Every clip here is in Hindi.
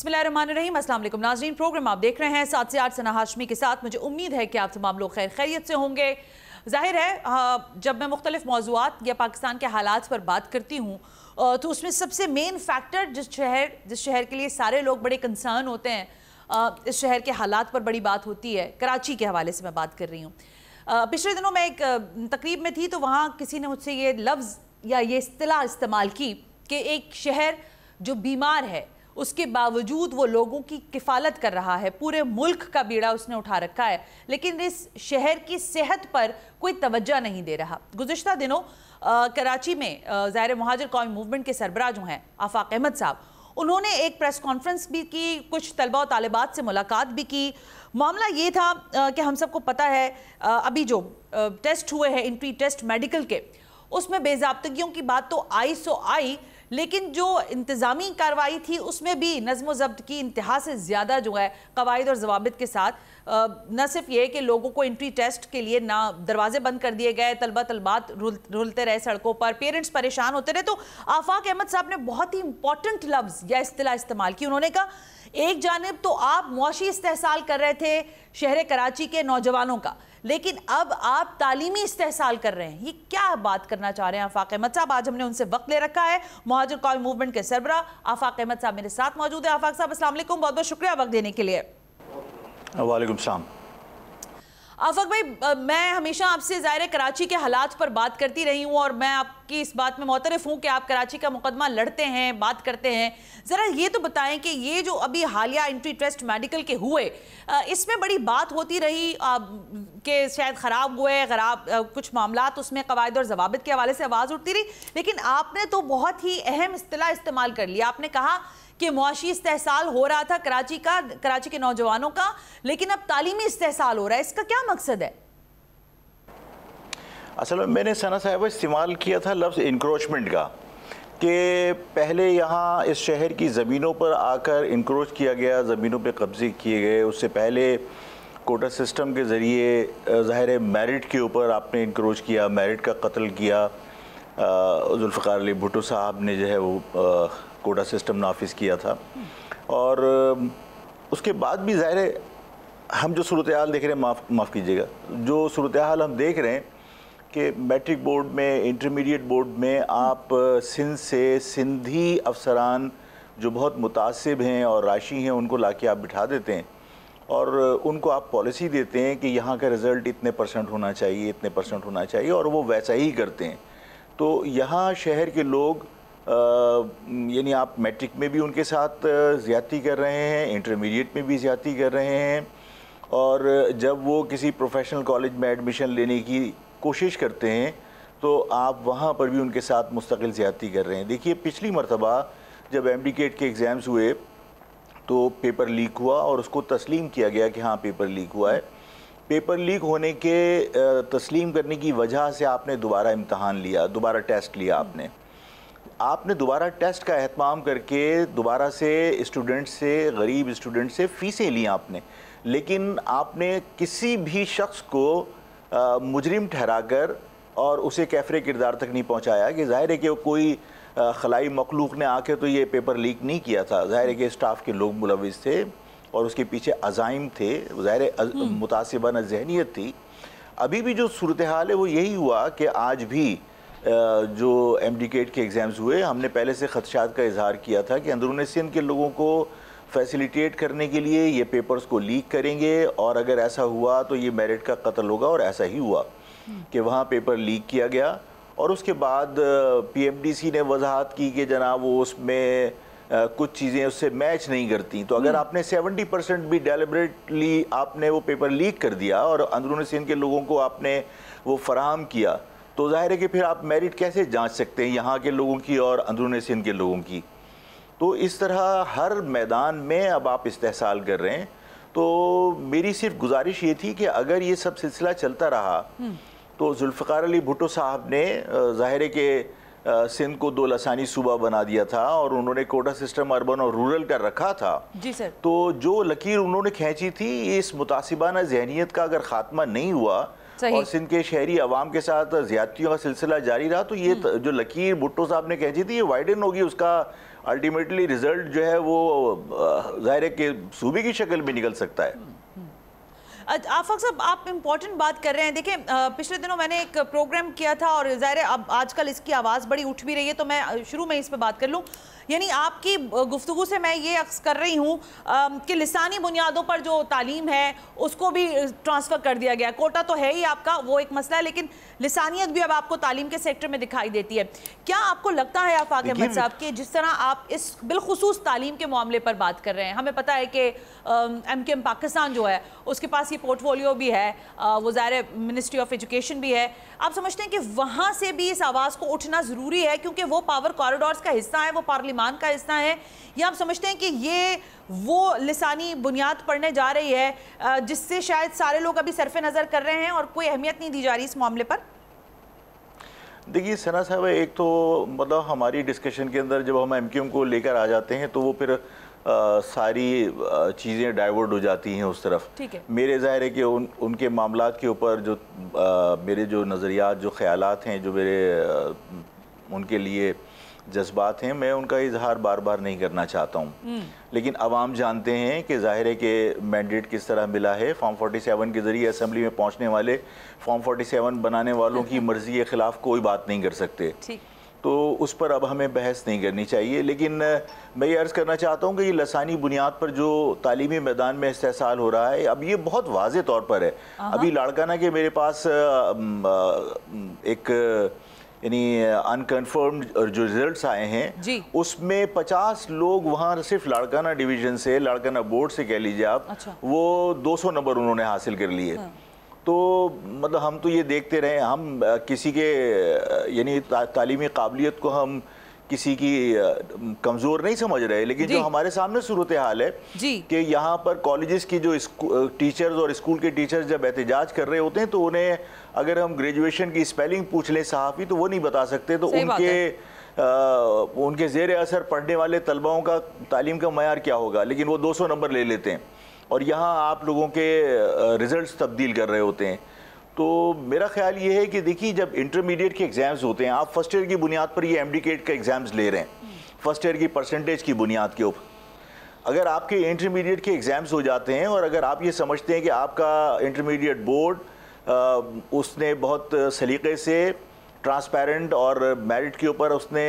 अस्सलाम वालेकुम नाजरीन, प्रोग्राम आप देख रहे हैं सात से आठ सना हाशमी के साथ। मुझे उम्मीद है कि आप तमाम लोग खैर खैरियत से होंगे। ज़ाहिर है जब मैं मुख्तलिफ़ मौजूद या पाकिस्तान के हालात पर बात करती हूँ तो उसमें सबसे मेन फैक्टर जिस शहर जिस शहर के लिए सारे लोग बड़े कंसर्न होते हैं इस शहर के हालात पर बड़ी बात होती है, कराची के हवाले से मैं बात कर रही हूँ। पिछले दिनों मैं एक तकरीब में थी तो वहाँ किसी ने मुझसे ये लफ्ज़ या ये अतला इस्तेमाल की कि एक शहर जो बीमार है उसके बावजूद वो लोगों की किफ़ालत कर रहा है। पूरे मुल्क का बीड़ा उसने उठा रखा है लेकिन इस शहर की सेहत पर कोई तवज्जो नहीं दे रहा। गुज्त दिनों आ, कराची में ज़ाहिर महाजर कौमी मूवमेंट के सरबराह जो हैं आफाक अहमद साहब उन्होंने एक प्रेस कॉन्फ्रेंस भी की कुछ तलबा तालिबात से मुलाकात भी की। मामला ये था कि हम सबको पता है अभी जो टेस्ट हुए हैं इंट्री टेस्ट मेडिकल के उसमें बेजाबतगियों की बात तो आई सो आई लेकिन जो इंतज़ामी कार्रवाई थी, उसमें भी नज़म ज़ब्त की इंतहा से ज़्यादा जो है कवायद और जवाबित के साथ न सिर्फ़ ये कि लोगों को एंट्री टेस्ट के लिए ना दरवाजे बंद कर दिए गए तलबा तलबात रुलते रहे सड़कों पर पेरेंट्स परेशान होते रहे। तो आफाक अहमद साहब ने बहुत ही इंपॉर्टेंट लफ्ज़ या अतला इस्तेमाल की। उन्होंने कहा, एक जानब तो आप मुआशी इस्तेसाल कर रहे थे शहर कराची के नौजवानों का। लेकिन अब आप तालीमी इस्तेसाल कर रहे हैं। ये क्या बात करना चाह रहे हैं आफाक अहमद साहब? आज हमने उनसे वक्त ले रखा है। महाजर कौमी मूवमेंट के सरबरा आफाक अहमद साहब मेरे साथ मौजूद है। आफाक साहब असल बहुत बहुत शुक्रिया वक्त देने के लिए। वालेकुम आफक भाई मैं हमेशा आपसे ज़ाहिर कराची के हालात पर बात करती रही हूँ और मैं आपकी इस बात में मोतरफ़ हूँ कि आप कराची का मुकदमा लड़ते हैं, बात करते हैं। ज़रा ये तो बताएँ कि ये जो अभी हालिया इंट्री टेस्ट मेडिकल के हुए इसमें बड़ी बात होती रही कि शायद ख़राब हुए ख़राब कुछ मामला उसमें कवायद और जवाबित के हवाले से आवाज़ उठती रही, लेकिन आपने तो बहुत ही अहम अतला इस्तेमाल कर लिया। आपने कहा कि मुआशी इस्तेसाल हो रहा था कराची का, कराची के नौजवानों का, लेकिन अब तालीमी इस्तेसाल हो रहा है। इसका क्या मकसद है? असल में मैंने सना साहब इस्तेमाल किया था लफ्ज़ इंक्रोचमेंट का, कि पहले यहाँ इस शहर की ज़मीनों पर आकर इंक्रोच किया गया, ज़मीनों पर कब्ज़े किए गए। उससे पहले कोटा सिस्टम के ज़रिए ज़ाहिर मेरिट के ऊपर आपने इंक्रोच किया, मेरिट का कत्ल किया। जुल्फ़ार अली भुट्टो साहब ने जो है वो कोटा सिस्टम नाफिज किया था। और उसके बाद भी ज़ाहिर हम जो सूरत हाल देख रहे हैं, माफ़ माफ़ कीजिएगा, जो सूरत हाल हम देख रहे हैं कि मैट्रिक बोर्ड में, इंटरमीडिएट बोर्ड में आप, सिंध से सिंधी अफसरान जो बहुत मुतासिब हैं और राशि हैं, उनको ला के आप बिठा देते हैं। और, उनको आप पॉलिसी देते हैं कि यहाँ का रिज़ल्ट इतने परसेंट होना चाहिए, इतने परसेंट होना चाहिए, और वो वैसा ही करते हैं। तो यहाँ शहर के लोग यानी आप मैट्रिक में भी उनके साथ ज़्यादती कर रहे हैं इंटरमीडिएट में भी ज़्यादती कर रहे हैं, और जब वो किसी प्रोफेशनल कॉलेज में एडमिशन लेने की कोशिश करते हैं तो आप वहाँ पर भी उनके साथ मुस्तकिल ज़्यादती कर रहे हैं। देखिए, पिछली मरतबा जब एम के एग्ज़ाम्स हुए तो पेपर लीक हुआ और उसको तस्लीम किया गया कि हाँ पेपर लीक हुआ है। पेपर लीक होने के तस्लीम करने की वजह से आपने दोबारा इम्तहान लिया, दोबारा टेस्ट लिया आपने। आपने दोबारा टेस्ट का अहतमाम करके दोबारा से स्टूडेंट से गरीब स्टूडेंट से फ़ीसें ली आपने। लेकिन आपने किसी भी शख्स को मुजरिम ठहरा कर और उसे कैफरे किरदार तक नहीं पहुँचाया कि ज़ाहिर है कि कोई खलाई मखलूक ने आके तो ये पेपर लीक नहीं किया था। ज़ाहिर है कि स्टाफ के लोग मुलविस थे और उसके पीछे अजाइम थे। ज़ाहिर हम्म। मुतासिबाना जहनीत थी। अभी भी जो सूरत हाल है वो यही हुआ कि आज भी जो एम डी के एग्ज़ाम्स हुए हमने पहले से खदशात का इजहार किया था कि अंदरून सिंध के लोगों को फैसिलिटेट करने के लिए ये पेपर्स को लीक करेंगे और अगर ऐसा हुआ तो ये मेरिट का कत्ल होगा और ऐसा ही हुआ कि वहाँ पेपर लीक किया गया और उसके बाद पीएमडीसी ने वजाहत की कि जनाब वो उसमें कुछ चीज़ें उससे मैच नहीं करती तो अगर हम्म। आपने 70 परसेंट भी डेलिबरेटली आपने वो पेपर लीक कर दिया और अंदरून सिंध के लोगों को आपने वो फराहम किया तो ज़ाहिर है कि फिर आप मेरिट कैसे जाँच सकते हैं यहाँ के लोगों की और अंदरून सिंध के लोगों की? तो इस तरह हर मैदान में अब आप इस्तेसाल कर रहे हैं। तो मेरी सिर्फ़ गुजारिश ये थी कि अगर ये सब सिलसिला चलता रहा हम्म। तो जुल्फ़ार अली भुट्टो साहब ने ज़ाहिर के सिंध को दो लसानी सूबा बना दिया था और उन्होंने कोटा सिस्टम अर्बन और रूरल का रखा था। जी सर। तो जो लकीर उन्होंने खींची थी इस मुतासिबाना जहनीत का अगर खात्मा नहीं हुआ और सिंध के शहरी आवाम के साथ ज्यादतियों का सिलसिला जारी रहा तो ये हम्म। जो लकीर भुट्टो साहब ने कही थी ये वाइडन होगी उसका अल्टीमेटली रिज़ल्ट जो है वो ज़ाहिर है कि सूबे की शक्ल में निकल सकता है आफाक साहब, आप इम्पोर्टेंट बात कर रहे हैं। देखिए पिछले दिनों मैंने एक प्रोग्राम किया था और ज़ाहिर अब आजकल इसकी आवाज़ बड़ी उठ भी रही है तो मैं शुरू में इस पर बात कर लूँ। यानी आपकी गुफ्तु से मैं ये अक्स कर रही हूँ कि लिसानी बुनियादों पर जो तालीम है, उसको भी ट्रांसफ़र कर दिया गया। कोटा तो है ही आपका, वो एक मसला है, लेकिन लिसानियत भी अब आपको तालीम के सेक्टर में दिखाई देती है। क्या आपको लगता है आफाक अहमद साहब कि जिस तरह आप इस बिलखसूस तालीम के मामले पर बात कर रहे हैं हमें पता है कि एम के एम पाकिस्तान जो है उसके पास ये पोर्टफोलियो भी है वो ज़ाहिर मिनिस्ट्री ऑफ़ एजुकेशन भी है। आप समझते हैं कि वहाँ से भी इस आवाज़ को उठना ज़रूरी है क्योंकि वो पावर कॉरिडोर्स का हिस्सा है वो पार्लिमान का हिस्सा है। या आप समझते हैं कि ये वो लिसानी बुनियाद पढ़ने जा रही है जिससे शायद सारे लोग अभी सरफ नज़र कर रहे हैं और कोई अहमियत नहीं दी जा रही इस मामले पर? देखिए सना साहब एक तो मतलब हमारी डिस्कशन के अंदर जब हम एम को लेकर आ जाते हैं तो वो फिर आ, सारी चीज़ें डाइवर्ट हो जाती हैं उस तरफ़। ठीक है। मेरे ज़ाहिर है कि उन उनके मामला के ऊपर जो आ, मेरे जो नज़रियात जो ख्याल हैं जो मेरे आ, उनके लिए जज्बात हैं मैं उनका इजहार बार बार नहीं करना चाहता हूँ। हम्म। लेकिन आवाम जानते हैं कि ज़ाहिर है कि मैंडेट किस तरह मिला है। फॉर्म 47 के ज़रिए असम्बली में पहुँचने वाले फॉर्म 47 बनाने वालों की मर्ज़ी के ख़िलाफ़ कोई बात नहीं कर सकते। तो उस पर अब हमें बहस नहीं करनी चाहिए। लेकिन मैं ये अर्ज़ करना चाहता हूँ कि ये लसानी बुनियाद पर जो तालीमी मैदान में इस्तेसाल हो रहा है अब ये बहुत वाज तौर पर है। अभी लाड़काना के मेरे पास एक यानी अनकन्फर्म जो रिजल्ट्स आए हैं जी उसमें 50 लोग वहाँ सिर्फ़ लाड़काना डिवीज़न से लाड़काना बोर्ड से कह लीजिए आप अच्छा। वो 200 नंबर उन्होंने हासिल कर लिए हाँ। तो मतलब हम तो ये देखते रहे हम किसी के यानी तालीमी काबिलियत को हम किसी की कमज़ोर नहीं समझ रहे लेकिन जो हमारे सामने सूरत हाल है कि यहाँ पर कॉलेजेस की जो टीचर्स और स्कूल के टीचर्स जब एहतजाज कर रहे होते हैं तो उन्हें अगर हम ग्रेजुएशन की स्पेलिंग पूछ लें सहाफ़ी तो वो नहीं बता सकते। तो उनके आ, उनके जेर असर पढ़ने वाले तलबाओं का तालीम का मैार क्या होगा? लेकिन वो 200 नंबर ले लेते हैं। और यहाँ आप लोगों के रिज़ल्ट तब्दील कर रहे होते हैं। तो मेरा ख्याल ये है कि देखिए, जब इंटरमीडिएट के एग्ज़ाम्स होते हैं, आप फ़र्स्ट ईयर की बुनियाद पर ये एम का एग्ज़ाम्स ले रहे हैं। फ़र्स्ट ईयर की परसेंटेज की बुनियाद के ऊपर। अगर आपके इंटरमीडिएट के एग्ज़ाम्स हो जाते हैं और अगर आप ये समझते हैं कि आपका इंटरमीडिएट बोर्ड उसने बहुत सलीके से ट्रांसपेरेंट और मेरिट के ऊपर उसने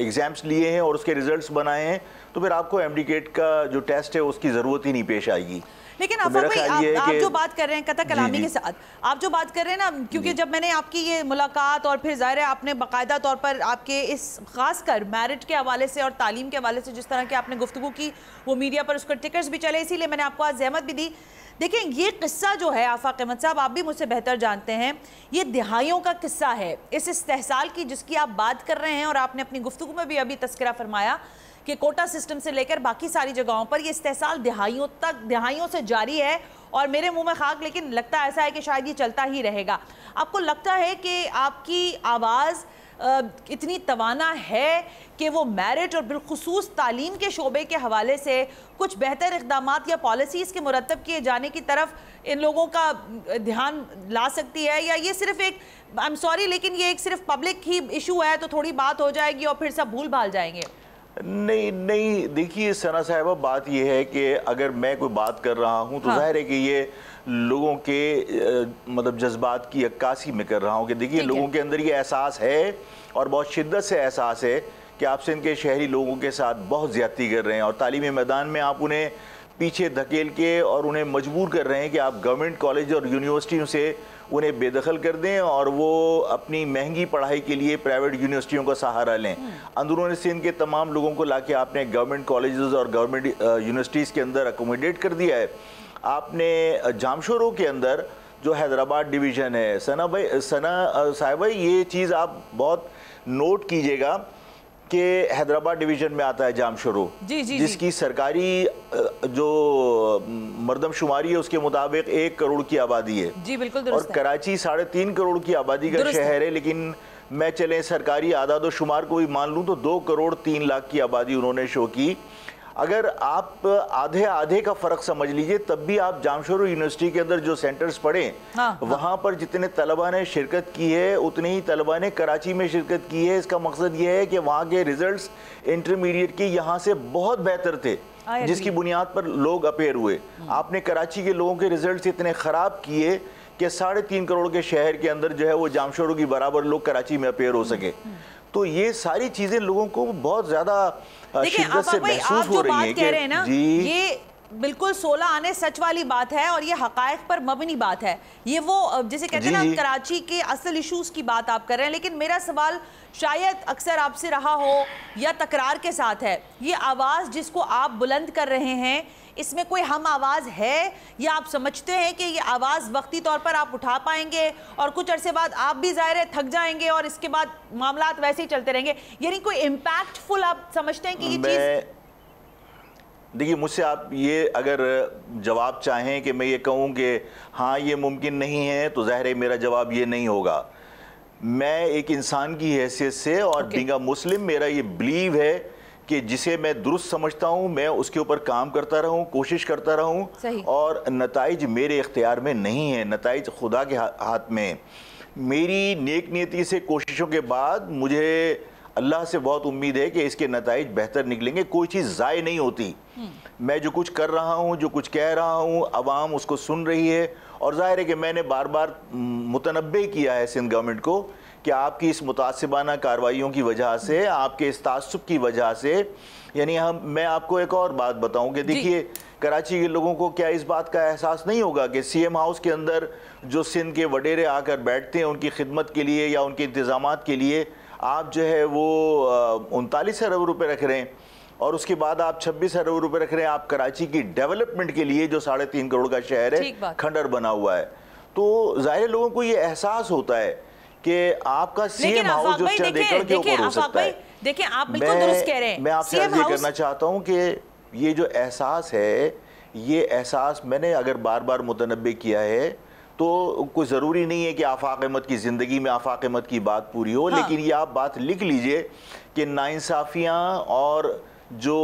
एग्ज़ाम्स लिए हैं और उसके रिजल्ट्स बनाए हैं तो फिर आपको एम का जो टेस्ट है, उसकी ज़रूरत ही नहीं पेश आएगी। लेकिन तो भाई आप, आप जो बात कर रहे हैं कथा कलामी के साथ आप जो बात कर रहे हैं ना क्योंकि जब मैंने आपकी ये मुलाकात और फिर ज़ाहिर है आपने बाकायदा तौर पर आपके इस खास कर मेरिट के हवाले से और तालीम के हवाले से जिस तरह की आपने गुफ्तु की वो मीडिया पर उसके टिकट्स भी चले इसीलिए मैंने आपको आज जहमत भी दी। देखिए ये किस्सा जो है आफाक अहमद साहब आप भी मुझसे बेहतर जानते हैं ये दिहाइयों का किस्सा है। इस इस्तेसाल की जिसकी आप बात कर रहे हैं और आपने अपनी गुफ्तु में भी अभी तस्करा फरमाया कि कोटा सिस्टम से लेकर बाकी सारी जगहों पर ये इस्तेसाल दिहाइयों तक, दिहाइयों से जारी है और मेरे मुँह में खाक, लेकिन लगता ऐसा है कि शायद ये चलता ही रहेगा। आपको लगता है कि आपकी आवाज़ इतनी तवाना है कि वो मेरिट और बिलखसूस तालीम के शोबे के हवाले से कुछ बेहतर इकदाम या पॉलिसीज़ के मुरतब किए जाने की तरफ़ इन लोगों का ध्यान ला सकती है? या ये सिर्फ़ एक आई एम सॉरी लेकिन ये एक सिर्फ़ पब्लिक ही इशू है तो थोड़ी बात हो जाएगी और फिर सब भूल भाल जाएँगे। नहीं नहीं देखिए सना साहब बात यह है कि अगर मैं कोई बात कर रहा हूँ तो हाँ। ज़ाहिर है कि ये लोगों के मतलब जज्बात की अक्कासी में कर रहा हूँ कि देखिए लोगों के अंदर ये एहसास है और बहुत शिद्दत से एहसास है कि आप सिंध के शहरी लोगों के साथ बहुत ज़्यादती कर रहे हैं और तालीमी मैदान में आप उन्हें पीछे धकेल के और उन्हें मजबूर कर रहे हैं कि आप गवर्नमेंट कॉलेज और यूनिवर्सिटियों से उन्हें बेदखल कर दें और वो अपनी महँगी पढ़ाई के लिए प्राइवेट यूनिवर्सिटियों का सहारा लें। अंदरून सिंध के तमाम लोगों को लाके आपने गवर्नमेंट कॉलेजेस और गवर्नमेंट यूनिवर्सिटीज़ के अंदर अकोमोडेट कर दिया है आपने जामशोरों के अंदर जो हैदराबाद डिवीज़न है, सना भाई, सना साहब ये चीज़ आप बहुत नोट कीजिएगा कि हैदराबाद डिवीज़न में आता है जाम शुरू। जी जी जिसकी जी। सरकारी जो मरदमशुमारी है उसके मुताबिक एक करोड़ की आबादी है। जी बिल्कुल और कराची साढ़े तीन करोड़ की आबादी का शहर है लेकिन मैं चले सरकारी आदाद शुमार को भी मान लूँ तो दो करोड़ तीन लाख की आबादी उन्होंने शो की। अगर आप आधे आधे का फ़र्क समझ लीजिए तब भी आप जामशोर यूनिवर्सिटी के अंदर जो सेंटर्स पढ़े हाँ, हाँ। वहाँ पर जितने तलबा ने शिरकत की है उतने ही तलबा ने कराची में शिरकत की है। इसका मकसद ये है कि वहाँ के रिजल्ट्स इंटरमीडिएट के यहाँ से बहुत बेहतर थे जिसकी बुनियाद पर लोग अपेयर हुए। आपने कराची के लोगों के रिज़ल्ट इतने ख़राब किए कि साढ़े तीन करोड़ के शहर के अंदर जो है वो जामशोरों की बराबर लोग कराची में अपेयर हो सके। तो ये सारी चीज़ें लोगों को बहुत ज़्यादा शिद्दत से महसूस हो रही है ना, ये बिल्कुल 16 आने सच वाली बात है और ये हकायक पर मबनी बात है। ये वो जैसे कहते हैं ना कराची के असल इश्यूज़ की बात आप कर रहे हैं लेकिन मेरा सवाल शायद अक्सर आपसे रहा हो या तकरार के साथ है। ये आवाज़ जिसको आप बुलंद कर रहे हैं इसमें कोई हम आवाज़ है? या आप समझते हैं कि ये आवाज़ वक्ती तौर पर आप उठा पाएँगे और कुछ अरसे बाद आप भी ज़ाहिर है थक जाएँगे और इसके बाद मामला वैसे ही चलते रहेंगे? यानी कोई इम्पैक्टफुल आप समझते हैं कि ये चीज़ देखिए मुझसे आप ये अगर जवाब चाहें कि मैं ये कहूँ कि हाँ ये मुमकिन नहीं है तो ज़ाहिर है मेरा जवाब ये नहीं होगा। मैं एक इंसान की हैसियत से और okay. बिंगा मुस्लिम मेरा ये बिलीव है कि जिसे मैं दुरुस्त समझता हूँ मैं उसके ऊपर काम करता रहूँ कोशिश करता रहूँ और नतज मेरे इख्तियार में नहीं है नतज खुदा के हाथ में मेरी नेक नीति से कोशिशों के बाद मुझे अल्लाह से बहुत उम्मीद है कि इसके नतज बेहतर निकलेंगे कोई चीज़ ज़ाय नहीं होती। हम्म। मैं जो कुछ कर रहा हूँ जो कुछ कह रहा हूँ आवाम उसको सुन रही है और ज़ाहिर है कि मैंने बार बार मुतनबे किया है सिंध गवर्नमेंट को कि आपकी इस मुतासिबाना कार्रवाइयों की वजह से आपके इस तासुब की वजह से? यानी हम मैं आपको एक और बात बताऊँ कि देखिए कराची के लोगों को क्या इस बात का एहसास नहीं होगा कि सीएम हाउस के अंदर जो सिंध के वडेरे आकर बैठते हैं उनकी खिदमत के लिए या उनके इंतज़ाम के लिए आप जो है वो उनतालीस अरब रुपये रख रहे हैं और उसके बाद आप 26 अरब रुपए रख रहे हैं आप कराची की डेवलपमेंट के लिए जो साढ़े तीन करोड़ का शहर है खंडर बना हुआ है। तो ज़ाहिर लोगों को ये एहसास होता है कि आपका सीएम हाउस जो एकड़ के ऊपर हो सकता है। देखिए आप बिल्कुल दुरुस्त कह रहे हैं। मैं आपसे ये करना चाहता हूँ कि ये जो एहसास है ये एहसास मैंने अगर बार बार मुतनबे किया है तो कोई ज़रूरी नहीं है कि आफाक अहमद की ज़िंदगी में आफाक अहमद की बात पूरी हो हाँ। लेकिन ये आप बात लिख लीजिए कि नाइंसाफ़ियाँ और जो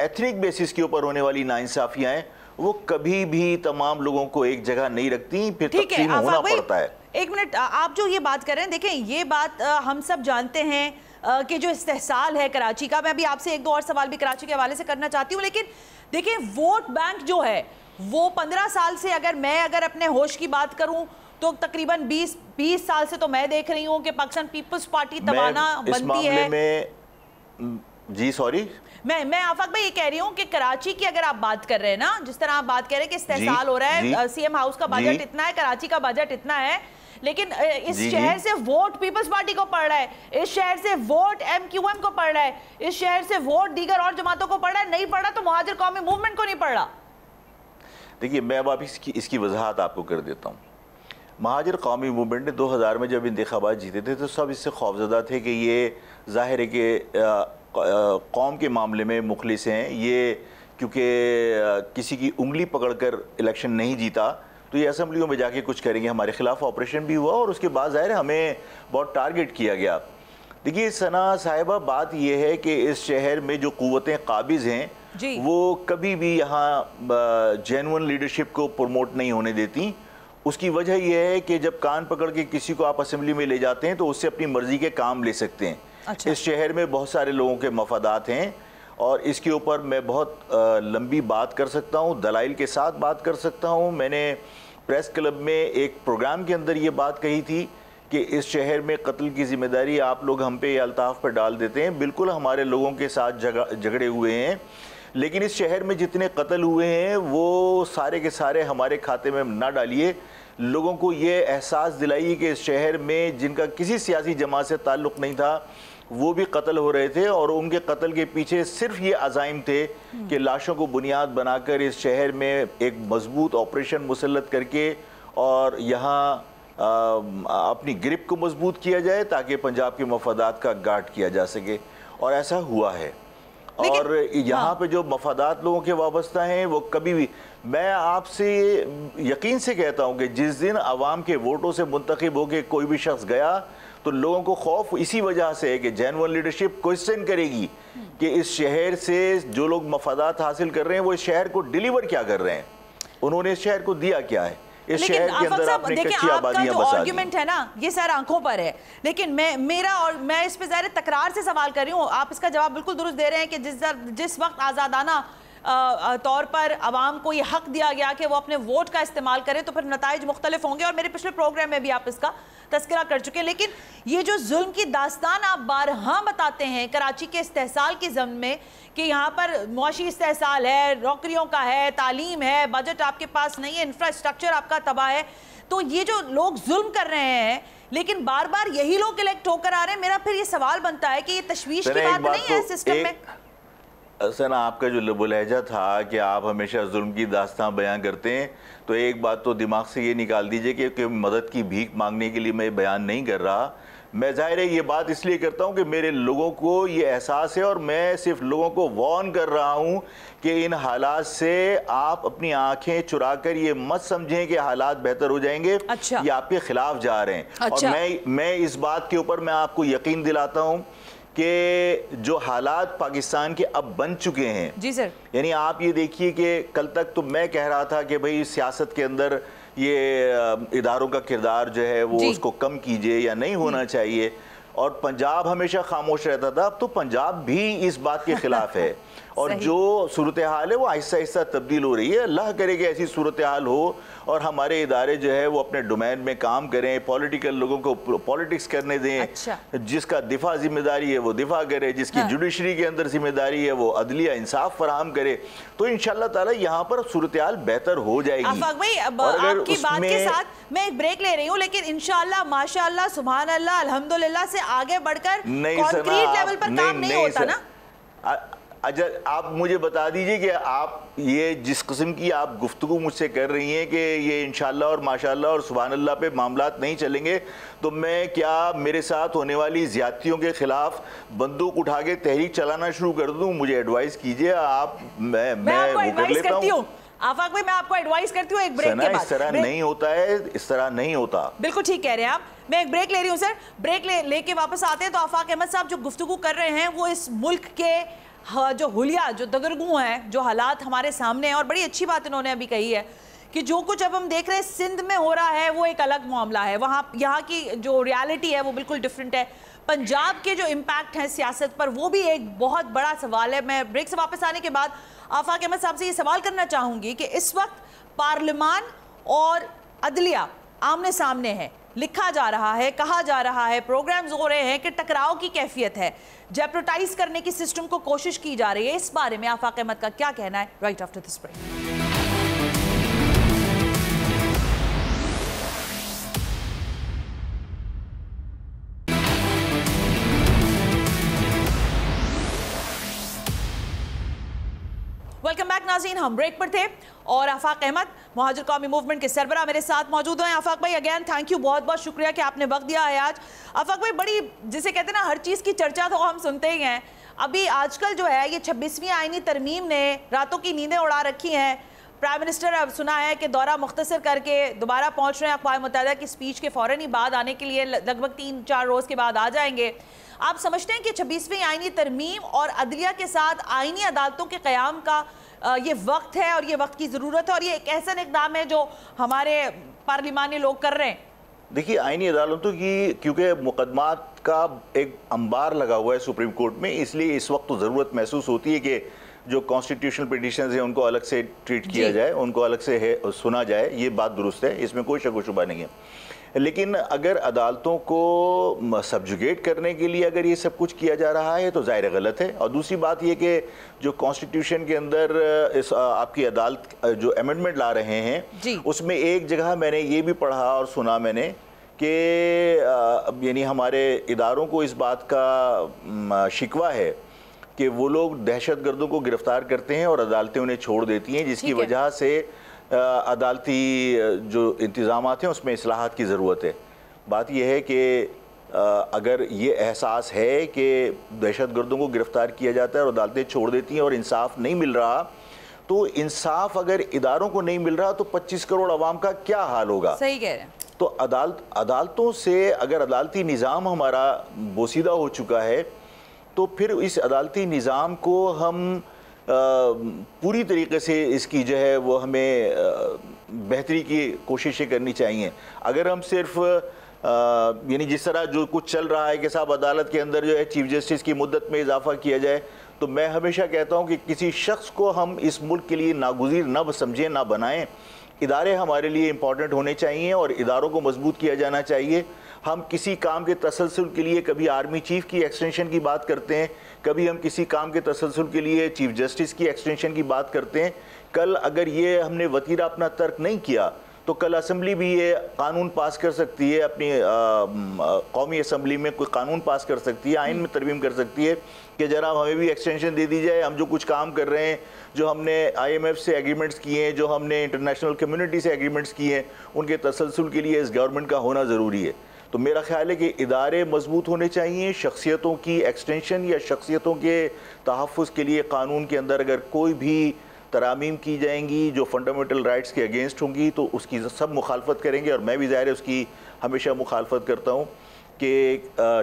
एथनिक बेसिस के ऊपर होने वाली नाइंसाफ़ियाँ हैं वो कभी भी तमाम लोगों को एक जगह नहीं रखती फिर तकसीम होना पड़ता है। एक मिनट आप जो ये बात कर रहे हैं देखें ये बात हम सब जानते हैं कि जो इस्तेसाल है कराची का। मैं अभी आपसे एक दो और सवाल भी कराची के हवाले से करना चाहती हूँ लेकिन देखिए वोट बैंक जो है वो पंद्रह साल से अगर मैं अगर अपने होश की बात करूँ तो तकरीबन बीस बीस साल से तो मैं देख रही हूँ कि पाकिस्तान पीपल्स पार्टी तबाना बनती है। में जी सॉरी मैं मैं आफाक भाई ये कह रही हूँ कि कराची की अगर आप बात कर रहे हैं ना जिस तरह आप बात कर रहे हैं कि इस्तेसाल हो रहा है सीएम हाउस का बजट इतना है कराची का बजट इतना है लेकिन इस शहर से वोट पीपल्स पार्टी को पड़ रहा है। इस शहर से वोट एम क्यू एम को पड़ रहा है। इस शहर से वोट दीगर और जमातों को पड़ रहा है। नहीं पड़ रहा तो मुहाजिर कौमी मूवमेंट को नहीं पड़ रहा। देखिए मैं अब इसकी इसकी वजाहत आपको कर देता हूँ। महाजर कौमी मूवमेंट ने 2000 में जब इंतबात जीते थे तो सब इससे खौफजदा थे कि ये ज़ाहिर है कि कौम के मामले में मुखलिस हैं। ये क्योंकि किसी की उंगली पकड़कर इलेक्शन नहीं जीता तो ये असम्बलियों में जाके कुछ करेंगे। हमारे खिलाफ ऑपरेशन भी हुआ और उसके बाद ज़ाहिर हमें बहुत टारगेट किया गया। देखिए सना साहिबा बात यह है कि इस शहर में जो क़वतें काबिज़ हैं वो कभी भी यहाँ जेनवन लीडरशिप को प्रमोट नहीं होने देती। उसकी वजह यह है कि जब कान पकड़ के किसी को आप असम्बली में ले जाते हैं तो उससे अपनी मर्ज़ी के काम ले सकते हैं। अच्छा। इस शहर में बहुत सारे लोगों के मफादात हैं। और इसके ऊपर मैं बहुत लंबी बात कर सकता हूँ, दलाइल के साथ बात कर सकता हूँ। मैंने प्रेस क्लब में एक प्रोग्राम के अंदर ये बात कही थी कि इस शहर में कत्ल की ज़िम्मेदारी आप लोग हम पे अल्ताफ़ पर डाल देते हैं। बिल्कुल हमारे लोगों के साथ झगड़े हुए हैं, लेकिन इस शहर में जितने कत्ल हुए हैं, वो सारे के सारे हमारे खाते में ना डालिए। लोगों को ये एहसास दिलाइए कि इस शहर में जिनका किसी सियासी जमात से ताल्लुक़ नहीं था वो भी कत्ल हो रहे थे और उनके कत्ल के पीछे सिर्फ़ ये अजाइम थे कि लाशों को बुनियाद बनाकर इस शहर में एक मज़बूत ऑपरेशन मुसलत करके और यहाँ अपनी ग्रिप को मज़बूत किया जाए ताकि पंजाब के मफादात का गार्ड किया जा सके और ऐसा हुआ है और यहाँ हाँ। पे जो मफादात लोगों के वाबस्ता हैं वो कभी भी मैं आपसे यकीन से कहता हूँ कि जिस दिन आवाम के वोटों से मुंतखब होकर कोई भी शख्स गया तो लोगों को खौफ इसी वजह से है कि जैनवन लीडरशिप क्वेश्चन करेगी कि इस शहर से जो लोग मफादात हासिल कर रहे हैं वो इस शहर को डिलीवर क्या कर रहे हैं? उन्होंने इस शहर को दिया क्या है? इस शहर के अंदर आपने कच्ची आबादियाँ बसा आर्ग्यूमेंट है ना ये सर आँखों पर है। लेकिन मैं मेरा और मैं इस पे ज़ाहिर तकरार से सवाल कर रही हूँ। आप इसका जवाब बिल्कुल दुरुस्त दे रहे हैं कि जिस जिस वक्त आज़ादाना तौर पर आवाम को ये हक दिया गया कि वो अपने वोट का इस्तेमाल करें तो फिर नतज मुख्तलिफ़ होंगे और मेरे पिछले प्रोग्राम में भी आप इसका तस्करा कर चुके हैं। लेकिन ये जो जुल्म की दास्तान आप बारहा बताते हैं कराची के इस्तेसाल की जम में कि यहाँ पर मुआशी इस्तेसाल है नौकरियों का है तालीम है बजट आपके पास नहीं है इंफ्रास्ट्रक्चर आपका तबाह है तो ये जो लोग जुल्म कर रहे हैं लेकिन बार बार यही लोग इलेक्ट होकर आ रहे हैं मेरा फिर ये सवाल बनता है कि ये तशवीश की बात नहीं है सिस्टम तो में? सर आपका जो लहजा था कि आप हमेशा जुल्म की दास्तां बयान करते हैं तो एक बात तो दिमाग से ये निकाल दीजिए कि, कि मदद की भीख मांगने के लिए मैं बयान नहीं कर रहा मैं ज़ाहिर है ये बात इसलिए करता हूँ कि मेरे लोगों को ये एहसास है और मैं सिर्फ़ लोगों को वॉर्न कर रहा हूँ कि इन हालात से आप अपनी आँखें चुरा कर ये मत समझें कि हालात बेहतर हो जाएँगे अच्छा। ये आपके खिलाफ जा रहे हैं अच्छा। और मैं मैं इस बात के ऊपर मैं आपको यकीन दिलाता हूँ कि जो हालात पाकिस्तान के अब बन चुके हैं। जी सर। यानी आप ये देखिए कि कल तक तो मैं कह रहा था कि भाई सियासत के अंदर ये इदारों का किरदार जो है वो उसको कम कीजिए या नहीं होना चाहिए। और पंजाब हमेशा खामोश रहता था। अब तो पंजाब भी इस बात के खिलाफ है। और जो सूरत हाल है वो आहिस्ता आहिस्ता तब्दील हो रही है। अल्लाह करे कि ऐसी सूरत हाल हो और हमारे इदारे जो है वो अपने डोमेन में काम करें पॉलिटिकल लोगों को पॉलिटिक्स करने दें। अच्छा। जिसका दिफा ज़िम्मेदारी है वो दिफा करे। जिसकी हाँ। जुडिशरी के अंदर ज़िम्मेदारी है वो अदलिया इंसाफ फराहम करे। तो इन ताला यहाँ पर सूरत हाल बेहतर हो जाएगी। भाई आपकी बात के साथ मैं एक ब्रेक ले रही हूँ लेकिन इनशाला माशाल्लाह सुबहान अल्लाह अल्हम्दुलिल्लाह से आगे बढ़कर कॉन्क्रीट लेवल पर काम नहीं होता ना? अच्छा आप मुझे बता दीजिए कि आप ये जिस किस्म की आप गुफ्तु मुझसे कर रही हैं कि ये इन और माशाल्लाह और सुबहान अल्लाह पे मामला नहीं चलेंगे तो मैं क्या मेरे साथ होने वाली ज़्यादतियों के ख़िलाफ़ बंदूक उठा के तहरीक चलाना शुरू कर दूँ? मुझे एडवाइस कीजिए आप मैं मैं, मैं वो कर लेता हूँ। आफाक भाई मैं आपको एडवाइस करती हूँ एक ब्रेक के बाद। इस तरह नहीं होता है इस तरह नहीं होता। बिल्कुल ठीक कह रहे हैं आप। मैं एक ब्रेक ले रही हूँ सर ब्रेक ले लेके वापस आते हैं। तो आफाक अहमद साहब जो गुफ्तु कर रहे हैं वो इस मुल्क के जो हुलिया, जो दगरगू हैं, जो हालात हमारे सामने हैं, और बड़ी अच्छी बात इन्होंने अभी कही है कि जो कुछ अब हम देख रहे हैं, सिंध में हो रहा है, वो एक अलग मामला है। वहाँ, यहाँ की जो रियलिटी है, वो बिल्कुल डिफरेंट है। पंजाब के जो इम्पैक्ट हैं सियासत पर, वो भी एक बहुत बड़ा सवाल है। मैं ब्रेक से वापस आने के बाद आफाक अहमद साहब से ये सवाल करना चाहूँगी कि इस वक्त पार्लियामान और अदलिया आमने सामने है। लिखा जा रहा है, कहा जा रहा है प्रोग्राम्स हो रहे हैं कि टकराव की कैफियत है। जेप्रोटाइज करने की सिस्टम को कोशिश की जा रही है। इस बारे में आफाक अहमद का क्या कहना है right after this break back Nazeen, हम ब्रेक पर थे और आफाक अहमद, महाजर कौमी मूवमेंट के सरबरा मेरे साथ मौजूद हैं। आफाक भाई अगेन थैंक यू बहुत बहुत शुक्रिया कि आपने वक्त दिया है आज। आफाक भाई, बड़ी, जिसे कहते हैं ना, हर चीज़ की चर्चा तो हम सुनते ही हैं। अभी आजकल जो है, ये छब्बीसवीं आइनी तरमीम ने रातों की नींदें उड़ा रखी हैं। प्राइम मिनिस्टर अब सुना है कि दौरा मुख्तर करके दोबारा पहुँच रहे हैं अकवा मुतहदा की स्पीच के फ़ौरन ही बाद आने के लिए लगभग तीन चार रोज़ के बाद आ जाएँगे। आप समझते हैं कि छब्बीसवीं आइनी तरमीम और अदलिया के साथ आइनी अदालतों के क़्याम का ये वक्त है और ये वक्त की ज़रूरत है और ये एक ऐसा इकदाम है जो हमारे पार्लिमानी लोग कर रहे हैं। देखिए आइनी अदालतों की क्योंकि मुकदमात का एक अंबार लगा हुआ है सुप्रीम कोर्ट में इसलिए इस वक्त तो ज़रूरत महसूस होती है कि जो कॉन्स्टिट्यूशनल पिटिशन है उनको अलग से ट्रीट किया जाए उनको अलग से है सुना जाए ये बात दुरुस्त है इसमें कोई शक शुबा नहीं है। लेकिन अगर अदालतों को सब्जुगेट करने के लिए अगर ये सब कुछ किया जा रहा है तो ज़ाहिर गलत है। और दूसरी बात ये कि जो कॉन्स्टिट्यूशन के अंदर इस आपकी अदालत जो अमेंडमेंट ला रहे हैं उसमें एक जगह मैंने ये भी पढ़ा और सुना मैंने कि यानी हमारे इदारों को इस बात का शिकवा है कि वो लोग दहशत गर्दों को गिरफ़्तार करते हैं और अदालतें उन्हें छोड़ देती हैं जिसकी वजह से अदालती जो इंतज़ाम हैं उसमें असलाहत की ज़रूरत है। बात यह है कि अगर ये एहसास है कि दहशत गर्दों को गिरफ़्तार किया जाता है और अदालतें छोड़ देती हैं और इंसाफ नहीं मिल रहा तो इंसाफ अगर इदारों को नहीं मिल रहा तो 25 करोड़ आवाम का क्या हाल होगा? सही कह रहे हैं। तो अदालत अदालतों से अगर अदालती निज़ाम हमारा बोसीदा हो चुका है तो फिर इस अदालती निज़ाम को हम पूरी तरीके से इसकी जो है वो हमें बेहतरी की कोशिशें करनी चाहिए। अगर हम सिर्फ़ यानी जिस तरह जो कुछ चल रहा है कि साहब अदालत के अंदर जो है चीफ जस्टिस की मुद्दत में इजाफा किया जाए तो मैं हमेशा कहता हूँ कि किसी शख्स को हम इस मुल्क के लिए नागुजीर न समझें, ना बनाएँ। इदारे हमारे लिए इंपॉर्टेंट होने चाहिए और इदारों को मज़बूत किया जाना चाहिए। हम किसी काम के तसलसल के लिए कभी आर्मी चीफ की एक्सटेंशन की बात करते हैं कभी हम किसी काम के तसलसल के लिए चीफ जस्टिस की एक्सटेंशन की बात करते हैं। कल अगर ये हमने वतीरा अपना तर्क नहीं किया तो कल असम्बली भी ये कानून पास कर सकती है अपनी कौमी असम्बली में कोई कानून पास कर सकती है आइन में तरमीम कर सकती है कि जरा हमें भी एक्सटेंशन दे दी जाए हम जो कुछ काम कर रहे हैं जो हमने आईएमएफ से एग्रीमेंट्स किए हैं जो हमने इंटरनेशनल कम्युनिटी से एग्रीमेंट्स किए हैं उनके तसलसल के लिए इस गवर्नमेंट का होना ज़रूरी है। तो मेरा ख्याल है कि इदारे मज़बूत होने चाहिए, शख्सियतों की एक्सटेंशन या शख्सियतों के तहफ़ के लिए कानून के अंदर अगर कोई भी तरामीम की जाएँगी जो फंडामेंटल राइट्स के अगेंस्ट होंगी तो उसकी सब मुखालफत करेंगे और मैं भी ज़ाहिर उसकी हमेशा मुखालफत करता हूँ। कि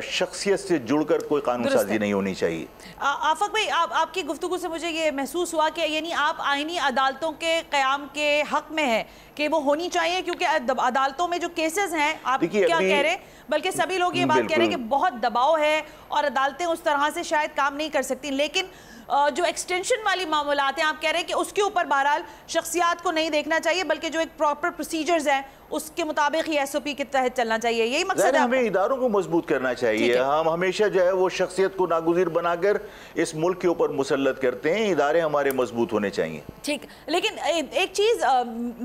शख्सियत से जुड़कर कोई कानून साजी नहीं होनी चाहिए। आफक भाई आप आपकी गुफ्तु से मुझे ये महसूस हुआ कि यानी आप आइनी अदालतों के क्याम के हक में है कि वो होनी चाहिए क्योंकि अदालतों में जो केसेस हैं आप क्या कह रहे हैं? बल्कि सभी लोग ये बात कह रहे हैं कि बहुत दबाव है और अदालतें उस तरह से शायद काम नहीं कर सकती। लेकिन जो एक्सटेंशन वाली मामूलत हैं आप कह रहे हैं कि उसके ऊपर बहरहाल शख्सियात को नहीं देखना चाहिए बल्कि जो एक प्रॉपर प्रोसीजर्स हैं उसके मुताबिक ही एस ओ पी के तहत चलना चाहिए। यही मकसद है हमें इदारों को मज़बूत करना चाहिए। हम हमेशा जो है वो शख्सियत को नागुजीर बनाकर इस मुल्क के ऊपर मुसलत करते हैं। इदारे हमारे मज़बूत होने चाहिए। ठीक। लेकिन एक चीज़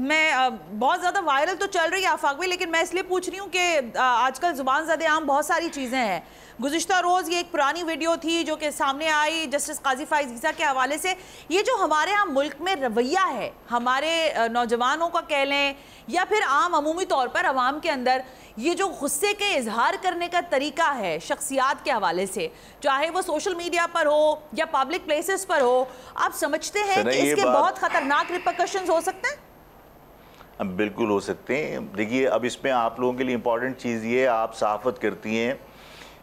मैं बहुत ज़्यादा वायरल तो चल रही है आफाक भी लेकिन मैं इसलिए पूछ रही हूँ कि आजकल ज़ुबान ज़्यादा आम बहुत सारी चीज़ें हैं। गुजशत रोज़ ये एक पुरानी वीडियो थी जो कि सामने आई जस्टिस काजी फाइज के हवाले से। ये जो हमारे यहाँ मुल्क में रवैया है हमारे नौजवानों का कह लें या फिर आम अमूमी तौर पर आवाम के अंदर ये जो गुस्से के इजहार करने का तरीका है शख्सियात के हवाले से चाहे वो सोशल मीडिया पर हो या पब्लिक प्लेसेस पर हो आप समझते हैं कि इसके बहुत खतरनाक रिपोकशन हो सकते हैं? बिल्कुल हो सकते हैं। देखिए अब इसमें आप लोगों के लिए इम्पोर्टेंट चीज़ ये आप सहाफ़त करती हैं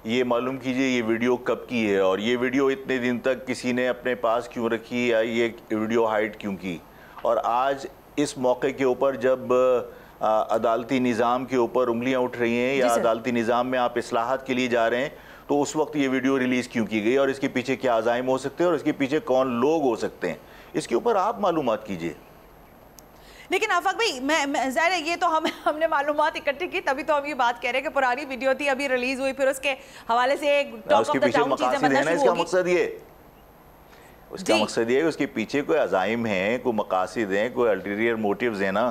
ये मालूम कीजिए ये वीडियो कब की है और ये वीडियो इतने दिन तक किसी ने अपने पास क्यों रखी या ये वीडियो हाइड क्यों की? और आज इस मौके के ऊपर जब अदालती निज़ाम के ऊपर उंगलियाँ उठ रही हैं या अदालती निज़ाम में आप असलाहत के लिए जा रहे हैं तो उस वक्त ये वीडियो रिलीज़ क्यों की गई और इसके पीछे क्या अजायम हो सकते हैं और इसके पीछे कौन लोग हो सकते हैं? इसके ऊपर आप मालूम कीजिए। लेकिन आफाक भाई मैं, मैं ज़ाहिर है ये तो हम हमने मालूम इकट्ठी की तभी तो हम ये बात कह रहे हैं कि पुरानी वीडियो थी अभी रिलीज़ हुई फिर उसके हवाले से एक टॉक ऑफ़ द टाउन चीज़ें बनना मकसद ये उसका मकसद ये है उसके पीछे कोई अजाइम है कोई मकासद हैं कोई अल्टीरियर मोटिव्स हैं ना?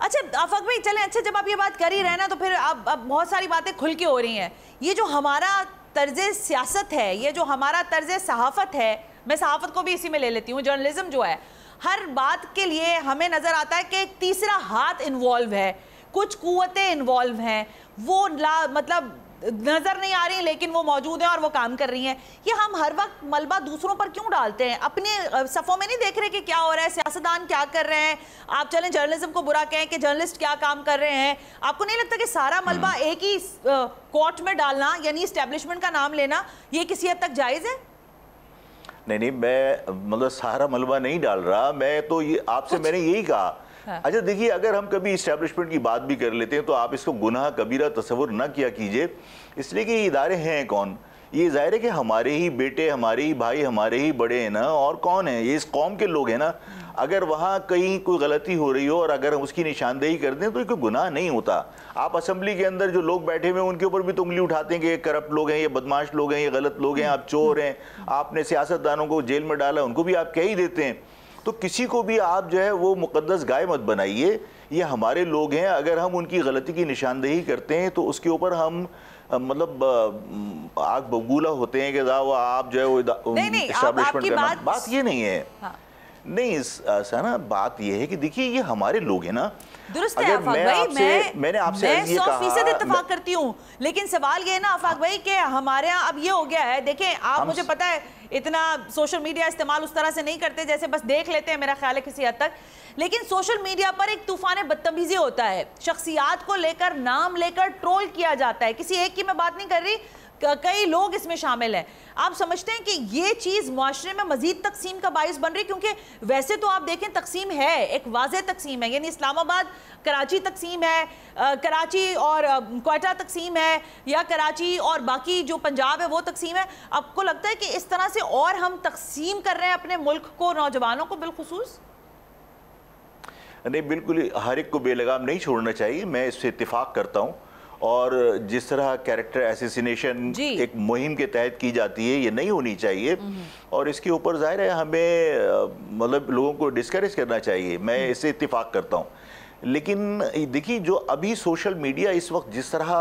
अच्छा आफक भाई चलें अच्छा जब आप ये बात कर ही रहे ना तो फिर अब अब बहुत सारी बातें खुल के हो रही हैं। ये जो हमारा तर्ज सियासत है ये जो हमारा तर्ज सहाफ़त है मैं सहाफ़त को भी इसी में ले लेती हूँ जर्नलिज्म जो है हर बात के लिए हमें नज़र आता है कि एक तीसरा हाथ इन्वॉल्व है। कुछ कुतें इन्वॉल्व हैं। वो ला मतलब नज़र नहीं आ रही लेकिन वो मौजूद हैं और वो काम कर रही हैं। ये हम हर वक्त मलबा दूसरों पर क्यों डालते हैं? अपने सफ़ों में नहीं देख रहे कि क्या हो रहा है? सियासतदान क्या कर रहे हैं? आप चलें जर्नलिज्म को बुरा कहें कि जर्नलिस्ट क्या काम कर रहे हैं? आपको नहीं लगता कि सारा मलबा हम्म। एक ही कोर्ट में डालना यानी इस्टेब्लिशमेंट का नाम लेना ये किसी हद तक जायज़ है? नहीं नहीं मैं मतलब सारा मलबा नहीं डाल रहा मैं तो ये आपसे मैंने यही कहा। हाँ। अच्छा देखिए अगर हम कभी इस्टेब्लिशमेंट की बात भी कर लेते हैं तो आप इसको गुनाह कबीरा तस्वुर ना किया कीजिए। इसलिए कि ये इदारे हैं कौन? ये ज़ाहिर है कि हमारे ही बेटे हमारे ही भाई हमारे ही बड़े हैं ना और कौन है? ये इस कौम के लोग हैं ना। अगर वहाँ कहीं कोई गलती हो रही हो और अगर हम उसकी निशानदेही कर दें तो कोई गुनाह नहीं होता। आप असम्बली के अंदर जो लोग बैठे हुए हैं उनके ऊपर भी तो उंगली उठाते हैं कि ये करप्ट लोग हैं ये बदमाश लोग हैं ये गलत लोग हैं आप चोर हैं आपने सियासतदानों को जेल में डाला उनको भी आप कह ही देते हैं। तो किसी को भी आप जो है वो मुकदस गाय मत बनाइए ये हमारे लोग हैं अगर हम उनकी गलती की निशानदेही करते हैं तो उसके ऊपर हम मतलब आग बबूला होते हैं कि आप जो है वो नहीं, नहीं, आप, करना। बात, बात ये नहीं है। हाँ। नहीं ऐसा ना बात ये है कि देखिए ये हमारे लोग हैं ना। दुरुस्त है आफाक भाई मैं मैंने आपसे मैं सौ फ़ीसद इतफाक करती हूँ लेकिन सवाल ये है ना आफाक भाई कि हमारे यहाँ अब ये हो गया है। देखें आप मुझे पता है इतना सोशल मीडिया इस्तेमाल उस तरह से नहीं करते जैसे बस देख लेते हैं मेरा ख्याल है किसी हद तक। लेकिन सोशल मीडिया पर एक तूफ़ान बदतमीजी होता है। शख्सियात को लेकर नाम लेकर ट्रोल किया जाता है। किसी एक की मैं बात नहीं कर रही कई लोग इसमें शामिल हैं। आप समझते हैं कि ये चीज़ माशरे में मजीद तकसीम का बायस बन रही क्योंकि वैसे तो आप देखें, तकसीम है, एक वाज तकसीम है। यानी इस्लामाबाद कराची तकसीम है कराची और कोयटा तकसीम है, या कराची और बाकी जो पंजाब है, वो तकसीम है। आपको लगता है कि इस तरह से और हम तकसीम कर रहे हैं अपने मुल्क को, नौजवानों को बिलखसूस? नहीं, बिल्कुल हर एक को बेलगाम नहीं छोड़ना चाहिए। मैं इससे इतफाक़ करता हूँ। और जिस तरह कैरेक्टर एसेसिनेशन एक मुहिम के तहत की जाती है ये नहीं होनी चाहिए। हम्म। और इसके ऊपर ज़ाहिर है हमें मतलब लोगों को डिस्करेज करना चाहिए। मैं हम्म। इससे इतफाक़ करता हूँ। लेकिन देखिए जो अभी सोशल मीडिया इस वक्त जिस तरह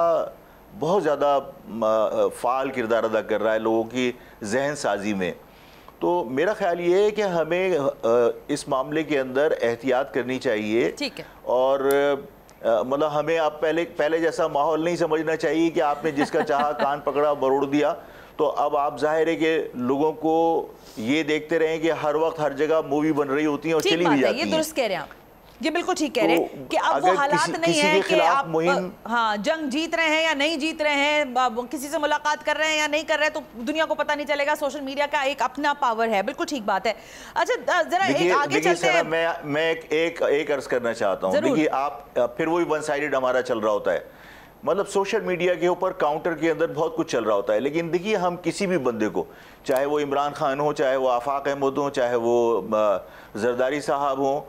बहुत ज़्यादा फ़ाल किरदार अदा कर रहा है लोगों की जहन साजी में तो मेरा ख्याल ये है कि हमें इस मामले के अंदर एहतियात करनी चाहिए। ठीक है। और मतलब हमें आप पहले पहले जैसा माहौल नहीं समझना चाहिए कि आपने जिसका चाहा कान पकड़ा बरोड़ दिया। तो अब आप ज़ाहिर है कि लोगों को ये देखते रहें कि हर वक्त हर जगह मूवी बन रही होती है और चली भी जाती है ये दुरुस्त कह रहे हैं आप। ये बिल्कुल ठीक कह रहे हैं तो कि अब वो हालात किसी, नहीं है कि आप हाँ जंग जीत रहे हैं या नहीं जीत रहे हैं किसी से मुलाकात कर रहे हैं या नहीं कर रहे हैं तो दुनिया को पता नहीं चलेगा। सोशल मीडिया का एक अपना पावर है। बिल्कुल ठीक बात है। अच्छा जरा एक आगे चलते हैं। मैं मैं एक एक, एक अर्ज़ करना चाहता हूँ। देखिए आप फिर वही वन साइडेड हमारा चल रहा होता है। मतलब सोशल मीडिया के ऊपर काउंटर के अंदर बहुत कुछ चल रहा होता है। लेकिन देखिए हम किसी भी बंदे को चाहे वो इमरान खान हो चाहे वो आफाक अहमद हो चाहे वो जरदारी साहब हों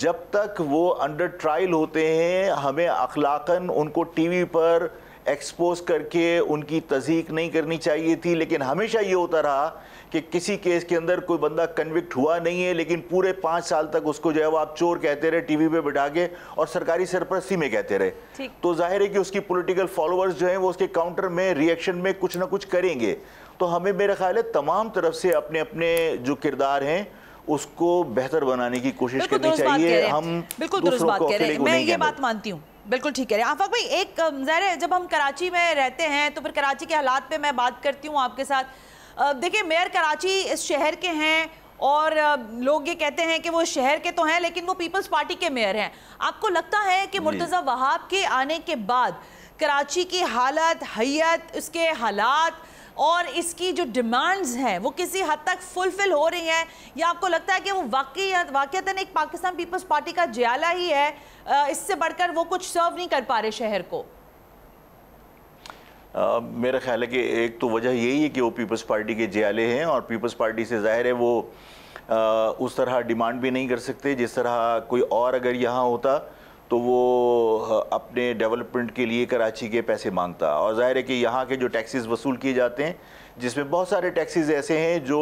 जब तक वो अंडर ट्रायल होते हैं हमें अखलाकन उनको टीवी पर एक्सपोज करके उनकी तजीक नहीं करनी चाहिए थी लेकिन हमेशा ये होता रहा कि किसी केस के अंदर कोई बंदा कन्विक्ट हुआ नहीं है लेकिन पूरे पाँच साल तक उसको जो है वो आप चोर कहते रहे टीवी पे बिठा के और सरकारी सरपरस्ती में कहते रहे। तो ज़ाहिर है कि उसकी पॉलिटिकल फॉलोअर्स जो हैं वो उसके काउंटर में रिएक्शन में कुछ ना कुछ करेंगे। तो हमें मेरा ख्याल है तमाम तरफ़ से अपने अपने जो किरदार हैं उसको बेहतर बनाने की कोशिश करनी चाहिए। हम बिल्कुल दुरुस्त बात कह रहे हैं। मैं ये बात मानती हूँ। बिल्कुल ठीक कह रहे हैं। आफाक भाई एक ज़ाहिर है जब हम कराची में रहते हैं तो फिर कराची के हालात पे मैं बात करती हूँ आपके साथ। देखिए मेयर कराची इस शहर के हैं और लोग ये कहते हैं कि वो शहर के तो हैं लेकिन वो पीपल्स पार्टी के मेयर हैं। आपको लगता है कि मुर्तज़ा वहाब के आने के बाद कराची की हालत हैत उसके हालात और इसकी जो डिमांड्स हैं वो किसी हद तक फुलफिल हो रही हैं। या आपको लगता है कि वो वाकई वाकता एक पाकिस्तान पीपल्स पार्टी का जयाला ही है? इससे बढ़कर वो कुछ सर्व नहीं कर पा रहे शहर को। आ, मेरा ख्याल है कि एक तो वजह यही है कि वो पीपल्स पार्टी के जयाले हैं और पीपल्स पार्टी से ज़ाहिर है वो आ, उस तरह डिमांड भी नहीं कर सकते। जिस तरह कोई और अगर यहाँ होता तो वो अपने डेवलपमेंट के लिए कराची के पैसे माँगता। और ज़ाहिर है कि यहाँ के जो टैक्सेस वसूल किए जाते हैं जिसमें बहुत सारे टैक्सेस ऐसे हैं जो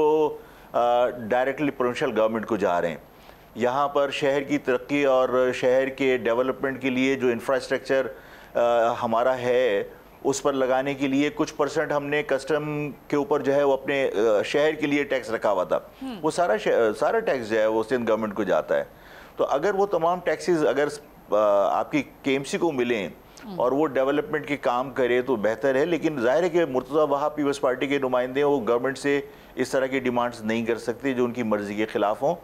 डायरेक्टली प्रोविंशल गवर्नमेंट को जा रहे हैं। यहाँ पर शहर की तरक्की और शहर के डेवलपमेंट के लिए जो इंफ्रास्ट्रक्चर हमारा है उस पर लगाने के लिए कुछ परसेंट हमने कस्टम के ऊपर जो है वो अपने शहर के लिए टैक्स रखा हुआ था। हम्म। वो सारा सारा टैक्स जो है वो सिंध गवर्नमेंट को जाता है। तो अगर वो तमाम टैक्सेस अगर आपकी के को मिलें और वो डेवलपमेंट के काम करे तो बेहतर है लेकिन ज़ाहिर है कि मुर्तज़ा वहाँ पीपल्स पार्टी के नुमाइंदे वो गवर्नमेंट से इस तरह की डिमांड्स नहीं कर सकते जो उनकी मर्ज़ी के ख़िलाफ़ हों।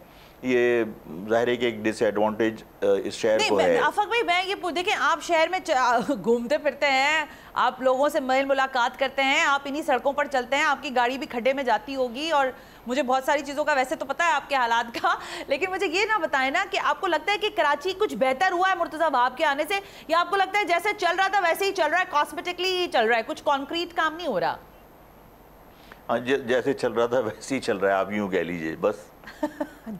ये ज़ाहिर है कि एक डिसएडवांटेज इस शहर को है। आफक भाई मैं ये देखें आप शहर में घूमते फिरते हैं आप लोगों से मेल मुलाकात करते हैं आप इन्हीं सड़कों पर चलते हैं आपकी गाड़ी भी खड्डे में जाती होगी और मुझे बहुत सारी चीज़ों का वैसे तो पता है आपके हालात का लेकिन मुझे ये ना बताएँ ना कि आपको लगता है कि कराची कुछ बेहतर हुआ है मुर्तज़ा बाब के आने से या आपको लगता है जैसे चल रहा था वैसे ही चल रहा है कॉस्मेटिकली ही चल रहा है कुछ कॉन्क्रीट काम नहीं हो रहा? हाँ जैसे चल रहा था वैसे ही चल रहा है आप यूँ कह लीजिए बस।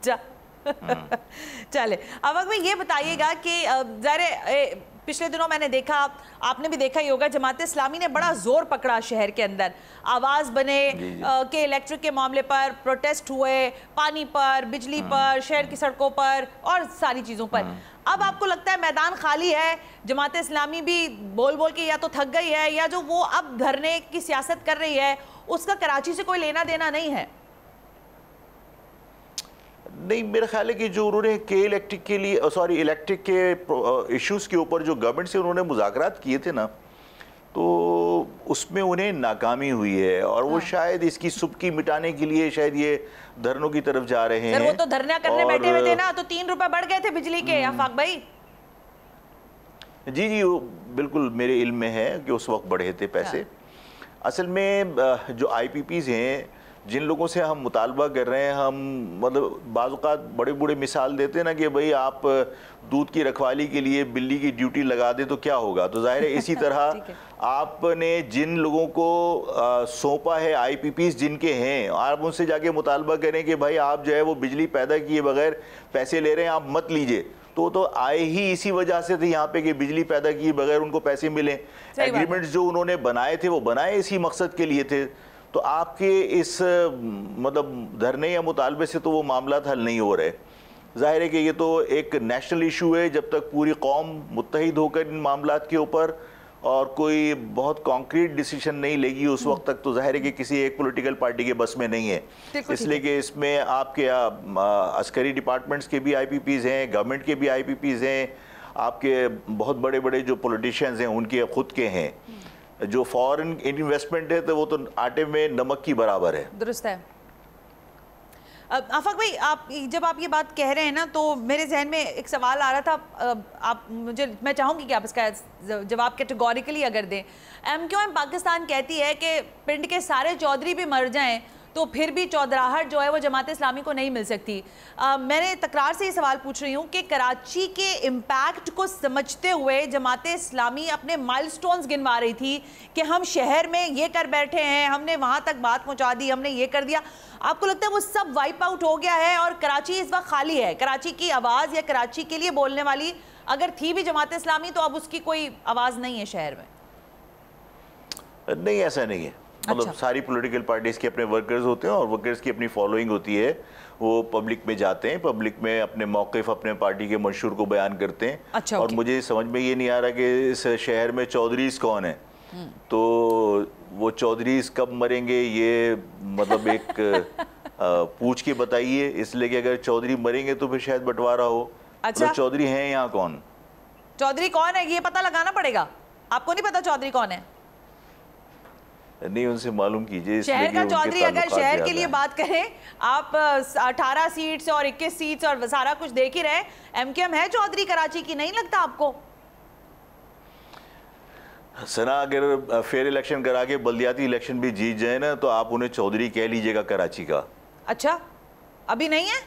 जा चले अब अगर ये बताइएगा कि ज़ाहिर पिछले दिनों मैंने देखा आपने भी देखा ही होगा जमात इस्लामी ने बड़ा ज़ोर पकड़ा शहर के अंदर। आवाज़ बने के इलेक्ट्रिक के मामले पर प्रोटेस्ट हुए पानी पर बिजली हाँ। पर शहर की सड़कों पर और सारी चीज़ों पर। हाँ। अब आपको लगता है मैदान खाली है? जमात इस्लामी भी बोल बोल के या तो थक गई है या जो वो अब धरने की सियासत कर रही है उसका कराची से कोई लेना देना नहीं है? नहीं मेरा ख्याल है कि जो उन्होंने के इलेक्ट्रिक के लिए सॉरी इलेक्ट्रिक के इश्यूज़ के ऊपर जो गवर्नमेंट से उन्होंने मुजाकरात किए थे ना तो उसमें उन्हें नाकामी हुई है और वो हाँ। शायद इसकी सुबकी मिटाने के लिए शायद ये धरनों की तरफ़ जा रहे हैं वो तो धरना करने बैठे हुए थे ना तो तीन रुपए बढ़ गए थे बिजली के हम्म। आफाक भाई जी जी बिल्कुल मेरे इल्म में है कि उस वक्त बढ़े थे पैसे असल में जो आई हैं जिन लोगों से हम मुतालबा कर रहे हैं हम मतलब बाज़ात बड़े बड़े मिसाल देते हैं ना कि भाई आप दूध की रखवाली के लिए बिल्ली की ड्यूटी लगा दे तो क्या होगा? तो ज़ाहिर है इसी तरह आपने जिन लोगों को सौंपा है आई जिनके हैं आप उनसे जाके मुतालबा करें कि भाई आप जो है वो बिजली पैदा किए बगैर पैसे ले रहे हैं आप मत लीजिए। तो तो आए ही इसी वजह से थे यहाँ पे कि बिजली पैदा किए बगैर उनको पैसे मिले। एग्रीमेंट्स जो उन्होंने बनाए थे वो बनाए इसी मकसद के लिए थे। तो आपके इस मतलब धरने या मुतालबे से तो वो मामला हल नहीं हो रहे। ज़ाहिर है कि ये तो एक नेशनल इशू है जब तक पूरी कौम मुतहद होकर इन मामला के ऊपर और कोई बहुत कॉन्क्रीट डिसीज़न नहीं लेगी उस वक्त तक तो ज़ाहिर है कि किसी एक पॉलिटिकल पार्टी के बस में नहीं है। इसलिए कि इसमें आपके अस्करी डिपार्टमेंट्स के भी आईपीपीज हैं गवर्नमेंट के भी आईपीपीज हैं आपके बहुत बड़े बड़े जो पॉलिटिशियंस हैं उनके खुद के हैं। जो फॉरेन इन्वेस्टमेंट है तो वो तो आटे में नमक की बराबर है। दुरुस्त है। आफाक भाई, आप जब आप ये बात कह रहे हैं ना तो मेरे जहन में एक सवाल आ रहा था। आप मुझे, मैं चाहूँगी कि आप इसका जवाब कैटेगोरिकली अगर दें। एम क्यों एम पाकिस्तान कहती है कि पिंड के सारे चौधरी भी मर जाएँ तो फिर भी चौधराहट जो है वो जमात इस्लामी को नहीं मिल सकती। आ, मैंने तकरार से ये सवाल पूछ रही हूँ कि कराची के इम्पैक्ट को समझते हुए जमात इस्लामी अपने माइलस्टोन्स गिनवा रही थी कि हम शहर में ये कर बैठे हैं हमने वहाँ तक बात पहुँचा दी हमने ये कर दिया। आपको लगता है वो सब वाइप आउट हो गया है और कराची इस वक्त खाली है? कराची की आवाज़ या कराची के लिए बोलने वाली अगर थी भी जमात इस्लामी तो अब उसकी कोई आवाज़ नहीं है शहर में। नहीं ऐसा नहीं है। मतलब अच्छा। सारी पॉलिटिकल पार्टीज़ के अपने वर्कर्स होते हैं और वर्कर्स की अपनी फॉलोइंग होती है। वो पब्लिक में जाते हैं पब्लिक में अपने मौके अपने पार्टी के मशहूर को बयान करते हैं। अच्छा, और मुझे समझ में ये नहीं आ रहा कि इस शहर में चौधरीज कौन है। हम्म। तो वो चौधरीज कब मरेंगे ये मतलब एक पूछ के बताइए। इसलिए कि अगर चौधरी मरेंगे तो फिर शायद बंटवारा हो। अच्छा। मतलब चौधरी हैं यहाँ कौन? चौधरी कौन है? ये पता लगाना पड़ेगा। आपको नहीं पता चौधरी कौन है? नहीं उनसे मालूम कीजिए शहर का चौधरी अगर शहर के लिए बात करें आप 18 सीट्स और 21 सीट्स और सारा कुछ देख ही रहे एमकेएम है चौधरी कराची की नहीं लगता आपको? सना अगर फेयर इलेक्शन करा के बल्दियाती इलेक्शन भी जीत जाए ना तो आप उन्हें चौधरी कह लीजिएगा कराची का। अच्छा अभी नहीं है?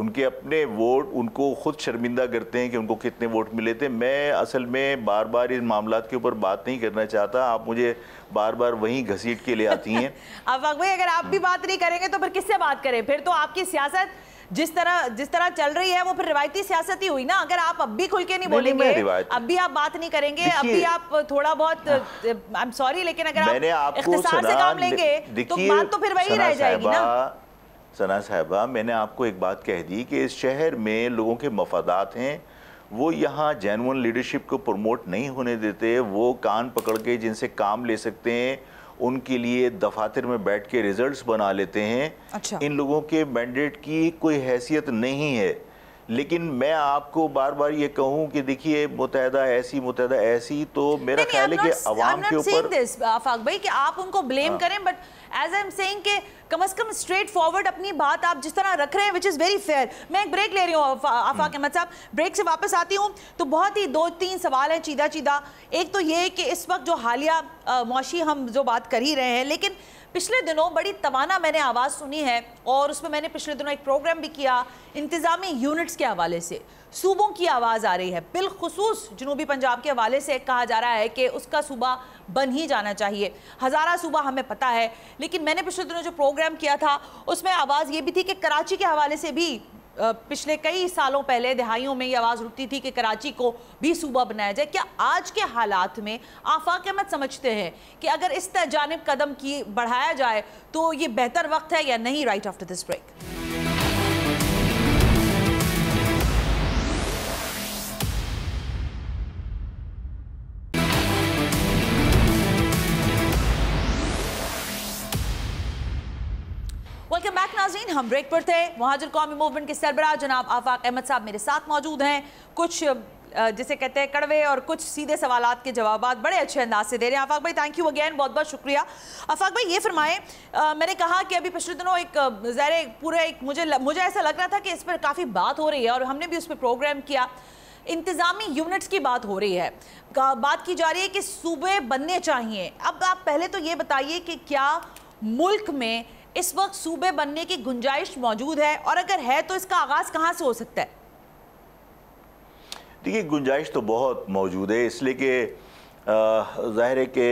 उनके अपने वोट उनको खुद शर्मिंदा करते हैं कि उनको कितने वोट मिले थे। मैं असल में बार बार इन मामला के ऊपर बात नहीं करना चाहता। आप मुझे बार बार वहीं घसीट के ले आती हैं। अब भाई अगर आप भी बात नहीं करेंगे तो फिर किससे बात करें? फिर तो आपकी सियासत जिस तरह जिस तरह चल रही है वो फिर रिवायती सियासत ही हुई ना? अगर आप अब भी खुल के नहीं बोलेंगे अब भी आप बात नहीं करेंगे अब भी आप थोड़ा बहुत आई एम सॉरी लेकिन अगर आप इख्तिसार से काम लेंगे तो बात तो फिर वही रह जाएगी ना? सना साहबा मैंने आपको एक बात कह दी कि इस शहर में लोगों के मफादात हैं। वो यहाँ जैनवन लीडरशिप को प्रमोट नहीं होने देते। वो कान पकड़ के जिनसे काम ले सकते हैं उनके लिए दफातर में बैठ के रिजल्ट्स बना लेते हैं। अच्छा। इन लोगों के मैंडेट की कोई हैसियत नहीं है। लेकिन मैं आपको बार बार ये कहूँ कि देखिए मुतहदा ऐसी मुतहदा ऐसी तो मेरा ख्याल है कि अवाम के ऊपर आफाक भाई कि आप उनको ब्लेम हाँ। करें but as I am saying कि कम अज कम स्ट्रेट फॉरवर्ड अपनी बात आप जिस तरह रख रहे हैं विच इज़ वेरी फेयर मैं एक ब्रेक ले रही हूँ आफाक हम्म। अहमद साहब ब्रेक से वापस आती हूँ तो बहुत ही दो तीन सवाल हैं चीदा चीदा एक तो ये कि इस वक्त जो हालिया मुआशी हम जो बात कर ही रहे हैं लेकिन पिछले दिनों बड़ी तवाना मैंने आवाज़ सुनी है और उसमें मैंने पिछले दिनों एक प्रोग्राम भी किया इंतज़ामी यूनिट्स के हवाले से। सूबों की आवाज़ आ रही है। बिलखसूस जनूबी पंजाब के हवाले से कहा जा रहा है कि उसका सूबा बन ही जाना चाहिए। हज़ारा सूबा हमें पता है, लेकिन मैंने पिछले दिनों जो प्रोग्राम किया था, उसमें आवाज़ ये भी थी कि कराची के हवाले से भी पिछले कई सालों पहले दहाइयों में ये आवाज़ उठती थी कि कराची को भी सूबा बनाया जाए। क्या आज के हालात में आफाक अहमद समझते हैं कि अगर इस जानब कदम की बढ़ाया जाए तो ये बेहतर वक्त है या नहीं right after this break welcome back Nazeen हम ब्रेक पर थे। महाजर कौमी मूवमेंट के सरबराह जनाब आफाक अहमद साहब मेरे साथ मौजूद हैं। कुछ जिसे कहते हैं कड़वे और कुछ सीधे सवाल के जवाब बड़े अच्छे अंदाज से दे रहे हैं। आफाक भाई थैंक यू अगैन बहुत बहुत शुक्रिया। आफाक भाई, ये फरमाएँ मैंने कहा कि अभी पिछले दिनों एक ज़ाहिर पूरे एक मुझे मुझे ऐसा लग रहा था कि इस पर काफ़ी बात हो रही है और हमने भी उस पर प्रोग्राम किया। इंतजामी यूनिट्स की बात हो रही है। बात की जा रही है कि सूबे बनने चाहिए। अब आप पहले तो ये बताइए कि क्या मुल्क में इस वक्त सूबे बनने की गुंजाइश मौजूद है और अगर है तो इसका आगाज़ कहाँ से हो सकता है? देखिए, गुंजाइश तो बहुत मौजूद है, इसलिए कि ज़ाहिर है कि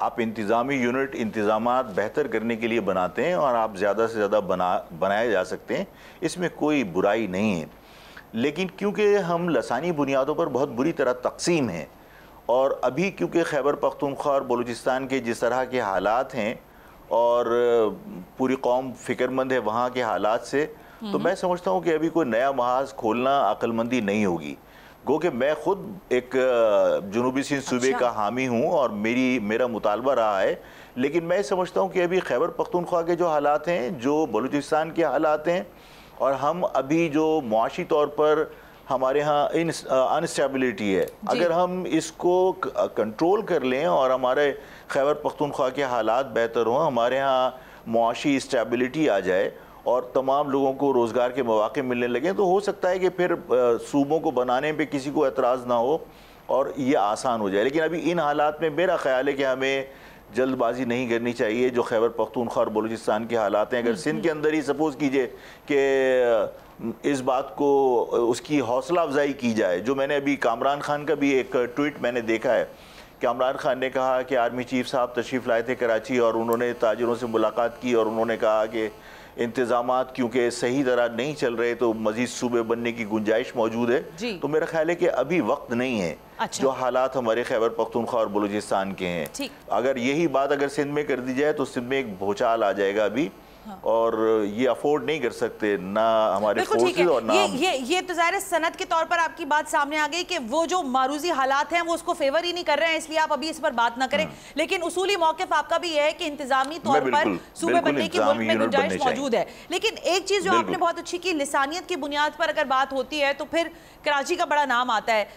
आप इंतज़ामी यूनिट इंतज़ाम बेहतर करने के लिए बनाते हैं और आप ज़्यादा से ज़्यादा बना, बनाए जा सकते हैं। इसमें कोई बुराई नहीं है। लेकिन क्योंकि हम लसानी बुनियादों पर बहुत बुरी तरह तकसीम हैं और अभी क्योंकि खैबर पख्तूनख्वा और बलूचिस्तान के जिस तरह के हालात हैं और पूरी कौम फ़िक्रमंद है वहाँ के हालात से तो हम्म। मैं समझता हूँ कि अभी कोई नया महाज खोलना अक्लमंदी नहीं होगी गो कि मैं खुद एक जनूबी सिंध सूबे अच्छा। का हामी हूँ और मेरी मेरा मुतालबा रहा है लेकिन मैं समझता हूँ कि अभी खैबर पख्तूनख्वा के जो हालात हैं जो बलूचिस्तान के हालात हैं और हम अभी जो मुआशी तौर पर हमारे यहाँ इन अनस्टेबिलिटी है। अगर हम इसको कंट्रोल कर लें और हमारे खैबर पख्तूनख्वा के हालात बेहतर हों हमारे यहाँ मुआशी स्टेबिलिटी आ जाए और तमाम लोगों को रोज़गार के मौाक़े मिलने लगे तो हो सकता है कि फिर सूबों को बनाने पे किसी को एतराज़ ना हो और ये आसान हो जाए। लेकिन अभी इन हालात में मेरा ख्याल है कि हमें जल्दबाजी नहीं करनी चाहिए जो खैबर पख्तूनख्वा और बलूचिस्तान के हालात हैं। अगर सिंध के। अंदर ही सपोज़ कीजिए कि इस बात को उसकी हौसला अफजाई की जाए जो मैंने अभी कामरान खान का भी एक ट्वीट मैंने देखा है कामरान खान ने कहा कि आर्मी चीफ साहब तशरीफ़ लाए थे कराची और उन्होंने ताजरों से मुलाकात की और उन्होंने कहा कि इंतज़ाम क्योंकि सही तरह नहीं चल रहे तो मजीद सूबे बनने की गुंजाइश मौजूद है। तो मेरा ख्याल है कि अभी वक्त नहीं है अच्छा। जो हालात हमारे खैबर पख्तूनख्वा और बलूचिस्तान के हैं। अगर यही बात अगर सिंध में कर दी जाए तो सिंध में एक भूचाल आ जाएगा अभी। हाँ। और ये अफोर्ड नहीं कर सकते ना हमारे फोर्सेस और ना ये ये ये तो ज़ाहिर सनत के तौर पर आपकी बात सामने आ गई कि वो जो मारूजी हालात हैं वो उसको फेवर ही नहीं कर रहे हैं इसलिए आप अभी इस पर बात ना करें। हाँ। लेकिन उसूली मौकफ आपका भी यह है कि इंतजामी तौर पर सूबे बनने की मुल्क में गुंजाइश मौजूद है। लेकिन एक चीज़ जो आपने बहुत अच्छी की लिसानियत की बुनियाद पर अगर बात होती है तो फिर कराची का बड़ा नाम आता है।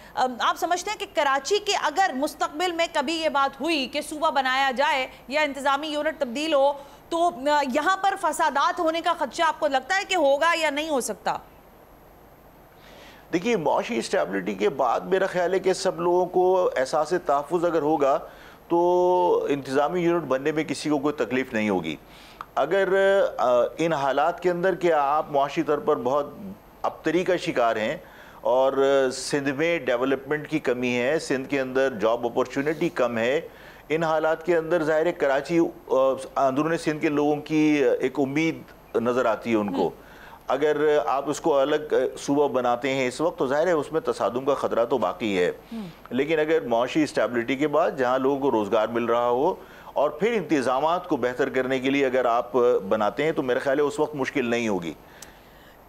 आप समझते हैं कि कराची के अगर मुस्तबिल में कभी ये बात हुई कि सूबा बनाया जाए या इंतजामी यूनिट तब्दील हो तो यहाँ पर फसादात होने का खदशा आपको लगता है कि होगा या नहीं हो सकता? देखिए मुशी स्टेबिलिटी के बाद मेरा ख्याल है कि सब लोगों को एहसास तहफ़ अगर होगा तो इंतज़ामी यूनिट बनने में किसी को कोई तकलीफ़ नहीं होगी। अगर इन हालात के अंदर कि आप मुआशी तौर पर बहुत अबतरी का शिकार हैं और सिंध में डेवलपमेंट की कमी है, सिंध के अंदर जॉब अपॉर्चुनिटी कम है इन हालात के अंदर ज़ाहिर है कराची अंदरून सिंध के लोगों की एक उम्मीद नज़र आती है उनको। अगर आप उसको अलग सूबा बनाते हैं इस वक्त तो ज़ाहिर है उसमें तसादम का ख़तरा तो बाकी है हम्म। लेकिन अगर मुआशी स्टेबिलिटी के बाद जहाँ लोगों को रोज़गार मिल रहा हो और फिर इंतज़ाम को बेहतर करने के लिए अगर आप बनाते हैं तो मेरा ख्याल है उस वक्त मुश्किल नहीं होगी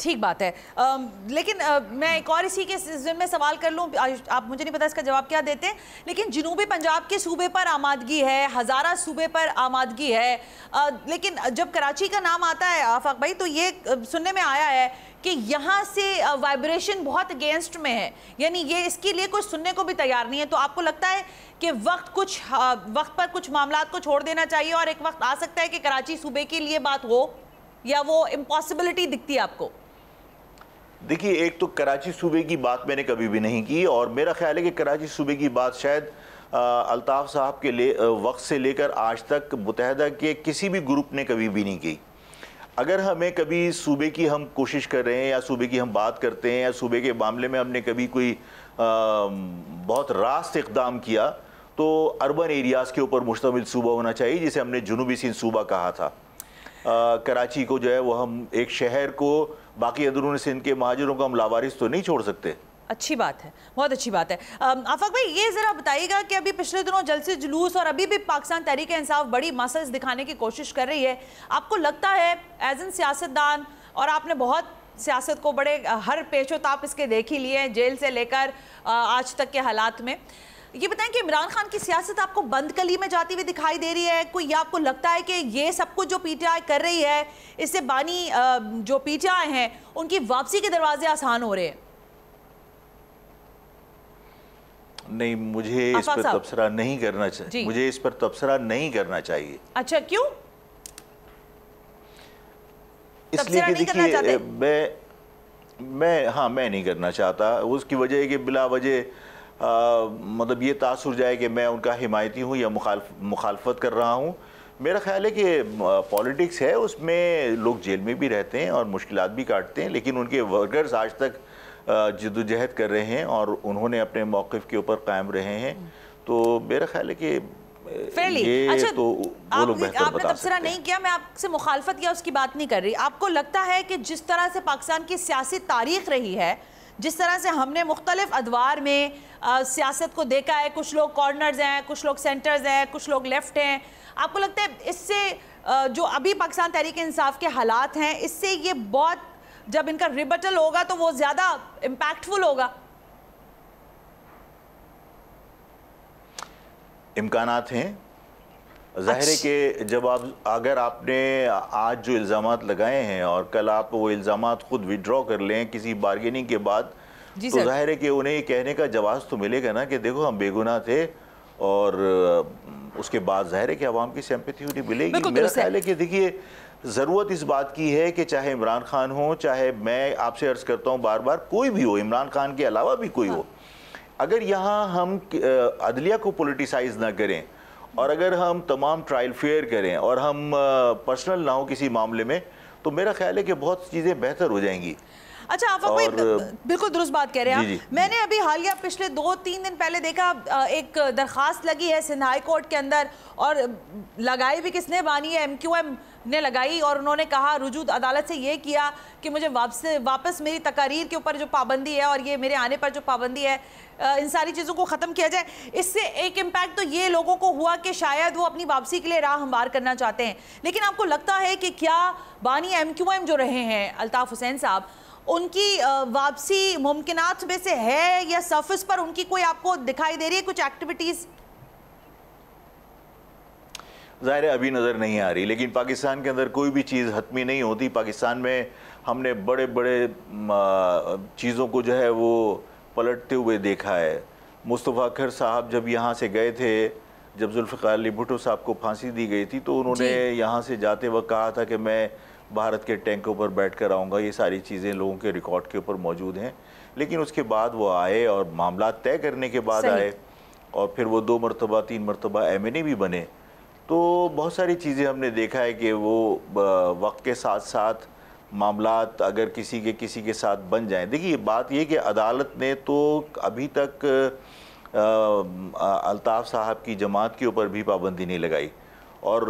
ठीक बात है। आ, लेकिन आ, मैं एक और इसी के में सवाल कर लूँ। आप मुझे नहीं पता इसका जवाब क्या देते हैं। लेकिन जनूबी पंजाब के सूबे पर आमादगी है हज़ारा सूबे पर आमादगी है। आ, लेकिन जब कराची का नाम आता है आफाक भाई तो ये सुनने में आया है कि यहाँ से वाइब्रेशन बहुत अगेंस्ट में है। यानी ये इसके लिए कुछ सुनने को भी तैयार नहीं है। तो आपको लगता है कि वक्त कुछ वक्त पर कुछ मामला को छोड़ देना चाहिए और एक वक्त आ सकता है कि कराची सूबे के लिए बात हो या वो इम्पॉसिबिलिटी दिखती है आपको? देखिए एक तो कराची सूबे की बात मैंने कभी भी नहीं की और मेरा ख्याल है कि कराची सूबे की बात शायद अल्ताफ़ साहब के ले वक्त से लेकर आज तक मुतहदा के किसी भी ग्रुप ने कभी भी नहीं की। अगर हमें कभी सूबे की हम कोशिश कर रहे हैं या सूबे की हम बात करते हैं या सूबे के मामले में हमने कभी कोई आ, बहुत रास्त इकदाम किया तो अर्बन एरियाज़ के ऊपर मुश्तमिल सूबा होना चाहिए जिसे हमने जुनूबी सिंध सूबा कहा था। कराची को जो है वो हम एक शहर को, बाकी अंदरून सिंध के महाजरों को हम लावारिस तो नहीं छोड़ सकते। अच्छी बात है, बहुत अच्छी बात है। आफाक भाई, ये ज़रा बताइएगा कि अभी पिछले दिनों जलसे जुलूस और अभी भी पाकिस्तान तहरीक इंसाफ बड़ी मसल्स दिखाने की कोशिश कर रही है। आपको लगता है एज एन सियासतदान, और आपने बहुत सियासत को बड़े हर पेशो ताप इसके देख ही लिए हैं, जेल से लेकर आज तक के हालात में। ये बताएँ कि इमरान खान की सियासत आपको बंद कली में जाती हुई दिखाई दे रही है। कोई आपको लगता है कि ये सब कुछ जो पीटीआई कर रही है इससे बानी जो पीटीआई हैं उनकी वापसी के दरवाजे आसान हो रहे हैं? नहीं मुझे इस पर तबसरा नहीं करना चाहिए मुझे इस पर तबसरा नहीं करना चाहिए। अच्छा क्यों? इसलिए कि देखिए मैं मैं हाँ मैं नहीं करना चाहता। उसकी वजह कि बिला वजह मतलब ये तासुर जाए कि मैं उनका हिमायती हूँ या मुखालफ मुखालफत कर रहा हूँ। मेरा ख्याल है कि पॉलिटिक्स है उसमें लोग जेल में भी रहते हैं और मुश्किल भी काटते हैं लेकिन उनके वर्कर्स आज तक जदोजहद कर रहे हैं और उन्होंने अपने मौक़ के ऊपर कायम रहे हैं। तो मेरा ख्याल है कि ये अच्छा, तो लोग आपने तबसरा नहीं किया मैं आपसे मुखालफत या उसकी बात नहीं कर रही। आपको लगता है कि जिस तरह से पाकिस्तान की सियासी तारीख रही है जिस तरह से हमने मुख्तलिफ़ अदवार में सियासत को देखा है, कुछ लोग कॉर्नर्स हैं, कुछ लोग सेंटर्स हैं, कुछ लोग लेफ़्ट हैं। आपको लगता है इससे जो अभी पाकिस्तान तहरीक इंसाफ के हालात हैं, इससे ये बहुत, जब इनका रिबटल होगा तो वो ज़्यादा इम्पैक्टफुल होगा? इम्कान हैं। ज़ाहिर है कि जब आप अगर आपने आज जो इल्ज़ाम लगाए हैं और कल आप वो इल्ज़ाम खुद विड्रॉ कर लें किसी बार्गेनिंग के बाद तो ज़ाहिर है कि उन्हें ये कहने का जवाब तो मिलेगा ना कि देखो हम बेगुनाह थे और उसके बाद ज़ाहिर है कि आवाम की सिंपैथी उन्हें मिलेगी। मेरा ख्याल है कि देखिए ज़रूरत इस बात की है कि चाहे इमरान खान हो चाहे मैं आपसे अर्ज़ करता हूँ बार बार कोई भी हो इमरान खान के अलावा भी कोई हाँ। हो अगर यहाँ हम अदलिया को पोलिटिसाइज ना करें और अगर हम तमाम ट्रायल फेयर करें और हम पर्सनल ना हो किसी मामले में तो मेरा ख्याल है कि बहुत चीज़ें बेहतर हो जाएँगी। अच्छा आप भाई बिल्कुल दुरुस्त बात कह रहे हैं मैंने अभी हालिया पिछले दो तीन दिन पहले देखा एक दरखास्त लगी है सिंध हाई कोर्ट के अंदर और लगाई भी किसने बानी है एम क्यू एम ने लगाई और उन्होंने कहा रुजू अदालत से ये किया कि मुझे वापस वापस मेरी तकारीर के ऊपर जो पाबंदी है और ये मेरे आने पर जो पाबंदी है इन सारी चीज़ों को ख़त्म किया जाए। इससे एक इम्पैक्ट तो ये लोगों को हुआ कि शायद वो अपनी वापसी के लिए राह हमवार करना चाहते हैं। लेकिन आपको लगता है कि क्या बानी एम क्यू एम जो रहे हैं अल्ताफ़ हुसैन साहब उनकी वापसी मुमकिन में से है या सरफेस पर उनकी कोई आपको दिखाई दे रही है कुछ एक्टिविटीज़ ज़ाहिर अभी नज़र नहीं आ रही लेकिन पाकिस्तान के अंदर कोई भी चीज़ हतमी नहीं होती। पाकिस्तान में हमने बड़े बड़े चीज़ों को जो है वो पलटते हुए देखा है। मुस्तफ़ा खर साहब जब यहाँ से गए थे जब जुल्फ़ार अली भुटो साहब को फांसी दी गई थी तो उन्होंने यहाँ से जाते वक्त कहा था कि मैं भारत के टैंकों पर बैठ कर आऊँगा। ये सारी चीज़ें लोगों के रिकॉर्ड के ऊपर मौजूद हैं। लेकिन उसके बाद वो आए और मामला तय करने के बाद आए और फिर वो दो मरतबा तीन मरतबा एम भी बने। तो बहुत सारी चीज़ें हमने देखा है कि वो वक्त के साथ साथ मामला अगर किसी के किसी के साथ बन जाएँ। देखिए बात ये कि अदालत ने तो अभी तक अल्ताफ़ साहब की जमात के ऊपर भी पाबंदी नहीं लगाई। और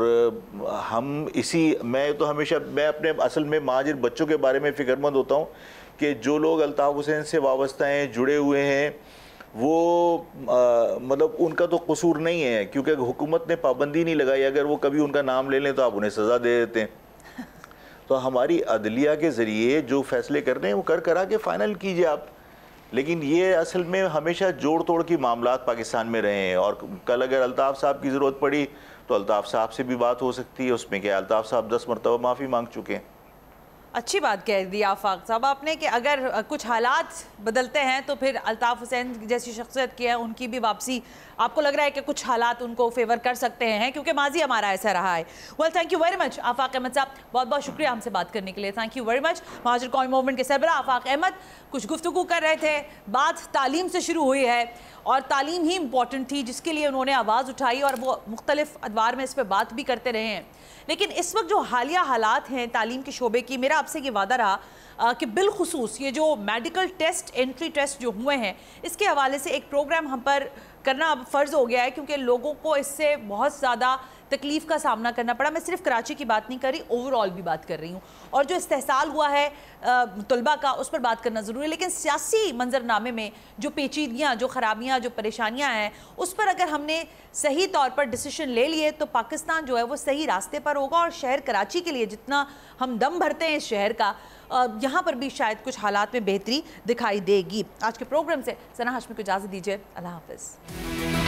हम इसी मैं तो हमेशा मैं अपने असल में महाजिर बच्चों के बारे में फ़िक्रमंद होता हूँ कि जो लोग अल्ताफ़ हुसैन से वाबस्ता हैं जुड़े हुए हैं वो आ, मतलब उनका तो कसूर नहीं है क्योंकि हुकूमत ने पाबंदी नहीं लगाई अगर वो कभी उनका नाम ले लें तो आप उन्हें सज़ा दे देते हैं। तो हमारी अदलिया के ज़रिए जो फैसले कर रहे हैं वो कर करा के फ़ाइनल कीजिए आप। लेकिन ये असल में हमेशा जोड़ तोड़ के मामला पाकिस्तान में रहे हैं और कल अगर अल्ताफ़ साहब की ज़रूरत पड़ी तो अल्ताफ़ साहब से भी बात हो सकती है, उसमें क्या अल्ताफ़ साहब दस मरतबा माफ़ी मांग चुके हैं। अच्छी बात कह दी आफाक साहब आपने कि अगर कुछ हालात बदलते हैं तो फिर अल्ताफ़ हुसैन जैसी शख्सियत की है, उनकी भी वापसी, आपको लग रहा है कि कुछ हालात उनको फेवर कर सकते हैं? क्योंकि माजी हमारा ऐसा रहा है। Well thank you very much Afaq Ahmad sahab. बहुत बहुत शुक्रिया हमसे बात करने के लिए। Thank you very much Muhajir Qaumi movement के सरबरा आफाक अहमद। कुछ गुफ्तु कर रहे थे। बात तालीम से शुरू हुई है और तालीम ही इंपॉर्टेंट थी, जिसके लिए उन्होंने आवाज़ उठाई और वो मुख्तलिफ़ अदवार में इस पर बात भी करते रहे हैं। लेकिन इस वक्त जो हालिया हालात हैं तालीम के शोबे की, मेरा आपसे ये वादा रहा आ, कि बिलखसूस ये जो मेडिकल टेस्ट एंट्री टेस्ट जो हुए हैं इसके हवाले से एक प्रोग्राम हम पर करना अब फ़र्ज़ हो गया है क्योंकि लोगों को इससे बहुत ज़्यादा तकलीफ़ का सामना करना पड़ा। मैं सिर्फ़ कराची की बात नहीं कर रही ओवरऑल भी बात कर रही हूँ। और जो इस्तेसाल हुआ है तलबा का, उस पर बात करना ज़रूरी है। लेकिन सियासी मंजरनामे में जो पेचीदगियाँ, जो ख़राबियाँ, जो परेशानियाँ हैं, उस पर अगर हमने सही तौर पर डिसीशन ले लिए तो पाकिस्तान जो है वो सही रास्ते पर होगा। और शहर कराची के लिए जितना हम दम भरते हैं इस शहर का यहाँ पर भी शायद कुछ हालात में बेहतरी दिखाई देगी। आज के प्रोग्राम से सना हशमी को इजाज़त दीजिए। अल्लाह हाफिज़।